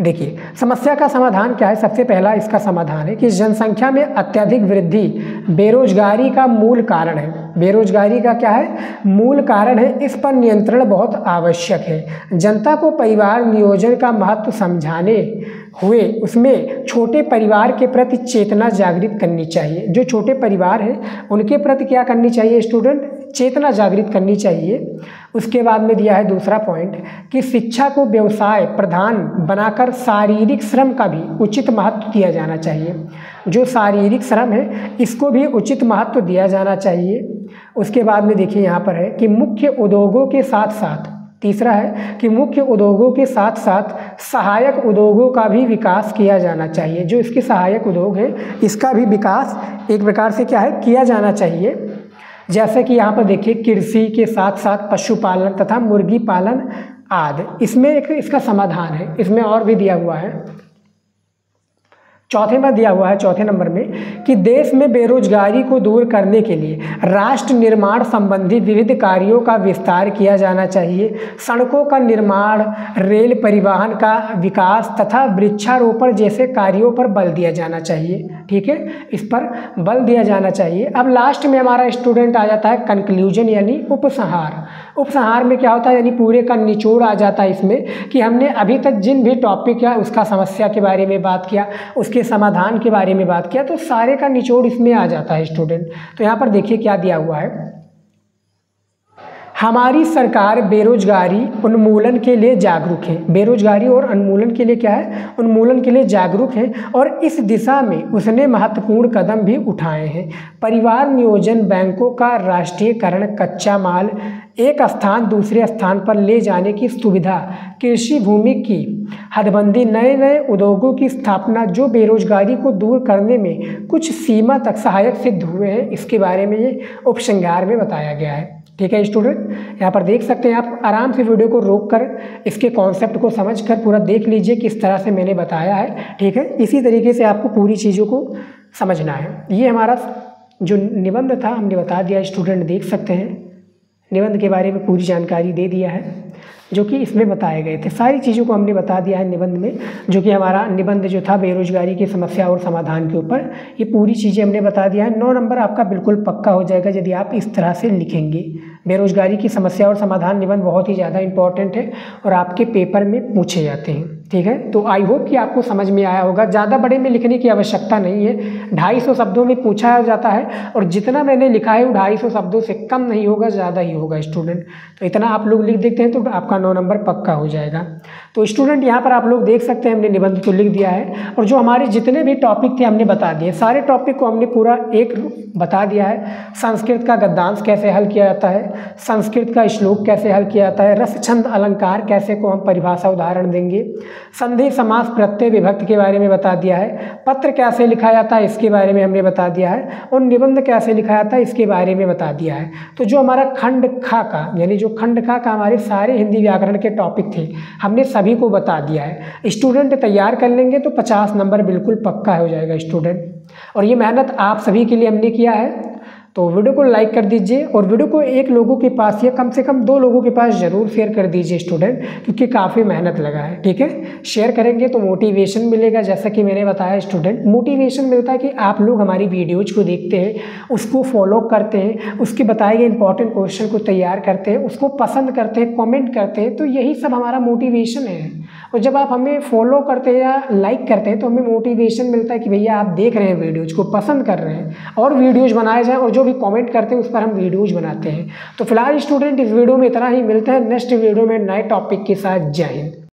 देखिए, समस्या का समाधान क्या है? सबसे पहला इसका समाधान है कि जनसंख्या में अत्यधिक वृद्धि बेरोजगारी का मूल कारण है। बेरोजगारी का क्या है? मूल कारण है, इस पर नियंत्रण बहुत आवश्यक है। जनता को परिवार नियोजन का महत्व समझाने हुए उसमें छोटे परिवार के प्रति चेतना जागृत करनी चाहिए। जो छोटे परिवार हैं, उनके प्रति क्या करनी चाहिए, स्टूडेंट? चेतना जागृत करनी चाहिए। उसके बाद में दिया है दूसरा पॉइंट कि शिक्षा को व्यवसाय प्रधान बनाकर शारीरिक श्रम का भी उचित महत्व दिया जाना चाहिए। जो शारीरिक श्रम है, इसको भी उचित महत्व दिया जाना चाहिए। उसके बाद में देखिए यहाँ पर है कि मुख्य उद्योगों के साथ साथ, तीसरा है कि मुख्य उद्योगों के साथ साथ सहायक उद्योगों का भी विकास किया जाना चाहिए। जो इसके सहायक उद्योग हैं, इसका भी विकास एक प्रकार से क्या है, किया जाना चाहिए। जैसे कि यहाँ पर देखिए कृषि के साथ साथ पशुपालन तथा मुर्गी पालन आदि। इसमें एक, इसका समाधान है। इसमें और भी दिया हुआ है। चौथे में दिया हुआ है, चौथे नंबर में, कि देश में बेरोजगारी को दूर करने के लिए राष्ट्र निर्माण संबंधी विविध कार्यों का विस्तार किया जाना चाहिए। सड़कों का निर्माण, रेल परिवहन का विकास तथा वृक्षारोपण जैसे कार्यों पर बल दिया जाना चाहिए। ठीक है? इस पर बल दिया जाना चाहिए। अब लास्ट में हमारा स्टूडेंट आ जाता है कंक्लूजन यानी उपसंहार। उपसंहार में क्या होता है? यानी पूरे का निचोड़ आ जाता है इसमें, कि हमने अभी तक जिन भी टॉपिक या उसका समस्या के बारे में बात किया, उसके समाधान के बारे में बात किया तो सारे का निचोड़ इसमें आ जाता है स्टूडेंट तो यहाँ पर देखिए क्या दिया हुआ है। हमारी सरकार बेरोजगारी उन्मूलन के लिए जागरूक है। बेरोजगारी और उन्मूलन के लिए क्या है? उन्मूलन के लिए जागरूक है और इस दिशा में उसने महत्वपूर्ण कदम भी उठाए हैं। परिवार नियोजन बैंकों का राष्ट्रीयकरण, कच्चा माल, एक स्थान दूसरे स्थान पर ले जाने की सुविधा, कृषि भूमि की हदबंदी नए नए उद्योगों की स्थापना, जो बेरोजगारी को दूर करने में कुछ सीमा तक सहायक सिद्ध हुए हैं, इसके बारे में ये उपसंहार में बताया गया है। ठीक है स्टूडेंट यहाँ पर देख सकते हैं आप, आराम से वीडियो को रोक कर इसके कॉन्सेप्ट को समझ कर पूरा देख लीजिए किस तरह से मैंने बताया है, ठीक है? इसी तरीके से आपको पूरी चीज़ों को समझना है। ये हमारा जो निबंध था, हमने बता दिया स्टूडेंट देख सकते हैं। निबंध के बारे में पूरी जानकारी दे दिया है। जो कि इसमें बताए गए थे। सारी चीज़ों को हमने बता दिया है निबंध में, जो कि हमारा निबंध जो था बेरोजगारी की समस्या और समाधान के ऊपर, ये पूरी चीज़ें हमने बता दिया है। नौ नंबर आपका बिल्कुल पक्का हो जाएगा यदि आप इस तरह से लिखेंगे। बेरोजगारी की समस्या और समाधान निबंध बहुत ही ज़्यादा इंपॉर्टेंट है और आपके पेपर में पूछे जाते हैं। ठीक है? तो आई होप कि आपको समझ में आया होगा। ज़्यादा बड़े में लिखने की आवश्यकता नहीं है। ढाई सौ शब्दों में पूछा जाता है और जितना मैंने लिखा है वो ढाई सौ शब्दों से कम नहीं होगा, ज़्यादा ही होगा स्टूडेंट तो इतना आप लोग लिख देते हैं तो आपका नौ नंबर पक्का हो जाएगा। तो स्टूडेंट यहाँ पर आप लोग देख सकते हैं, हमने निबंध तो लिख दिया है। और जो हमारे जितने भी टॉपिक थे, हमने बता दिए। सारे टॉपिक को हमने पूरा एक बता दिया है। संस्कृत का गद्दांश कैसे हल किया जाता है? संस्कृत का श्लोक कैसे हल किया जाता है? रस छंद अलंकार कैसे को हम परिभाषा उदाहरण देंगे? संधि समास प्रत्यय विभक्त के बारे में बता दिया है। पत्र कैसे लिखा जाता है, इसके बारे में हमने बता दिया है। और निबंध कैसे लिखा जाता है, इसके बारे में बता दिया है। तो जो हमारा खंड खा का, यानी जो खंड खा का हमारे सारे हिंदी व्याकरण के टॉपिक थे, हमने सभी को बता दिया है। स्टूडेंट तैयार कर लेंगे तो पचास नंबर बिल्कुल पक्का हो जाएगा स्टूडेंट और ये मेहनत आप सभी के लिए हमने किया है। तो वीडियो को लाइक कर दीजिए और वीडियो को एक लोगों के पास या कम से कम दो लोगों के पास ज़रूर शेयर कर दीजिए स्टूडेंट, क्योंकि काफ़ी मेहनत लगा है, ठीक है? शेयर करेंगे तो मोटिवेशन मिलेगा, जैसा कि मैंने बताया स्टूडेंट मोटिवेशन मिलता है कि आप लोग हमारी वीडियोज़ को देखते हैं, उसको फॉलो करते हैं, उसके बताए गए इंपॉर्टेंट क्वेश्चन को तैयार करते हैं, उसको पसंद करते हैं कॉमेंट करते हैं तो यही सब हमारा मोटिवेशन है। और जब आप हमें फॉलो करते हैं या लाइक करते हैं तो हमें मोटिवेशन मिलता है कि भैया आप देख रहे हैं वीडियोज़ को, पसंद कर रहे हैं और वीडियोज़ बनाए जाएँ और जो भी कॉमेंट करते हैं, उस पर हम वीडियोज़ बनाते हैं। तो फ़िलहाल स्टूडेंट इस वीडियो में इतना ही, मिलता है नेक्स्ट वीडियो में नए टॉपिक के साथ। जय हिंद।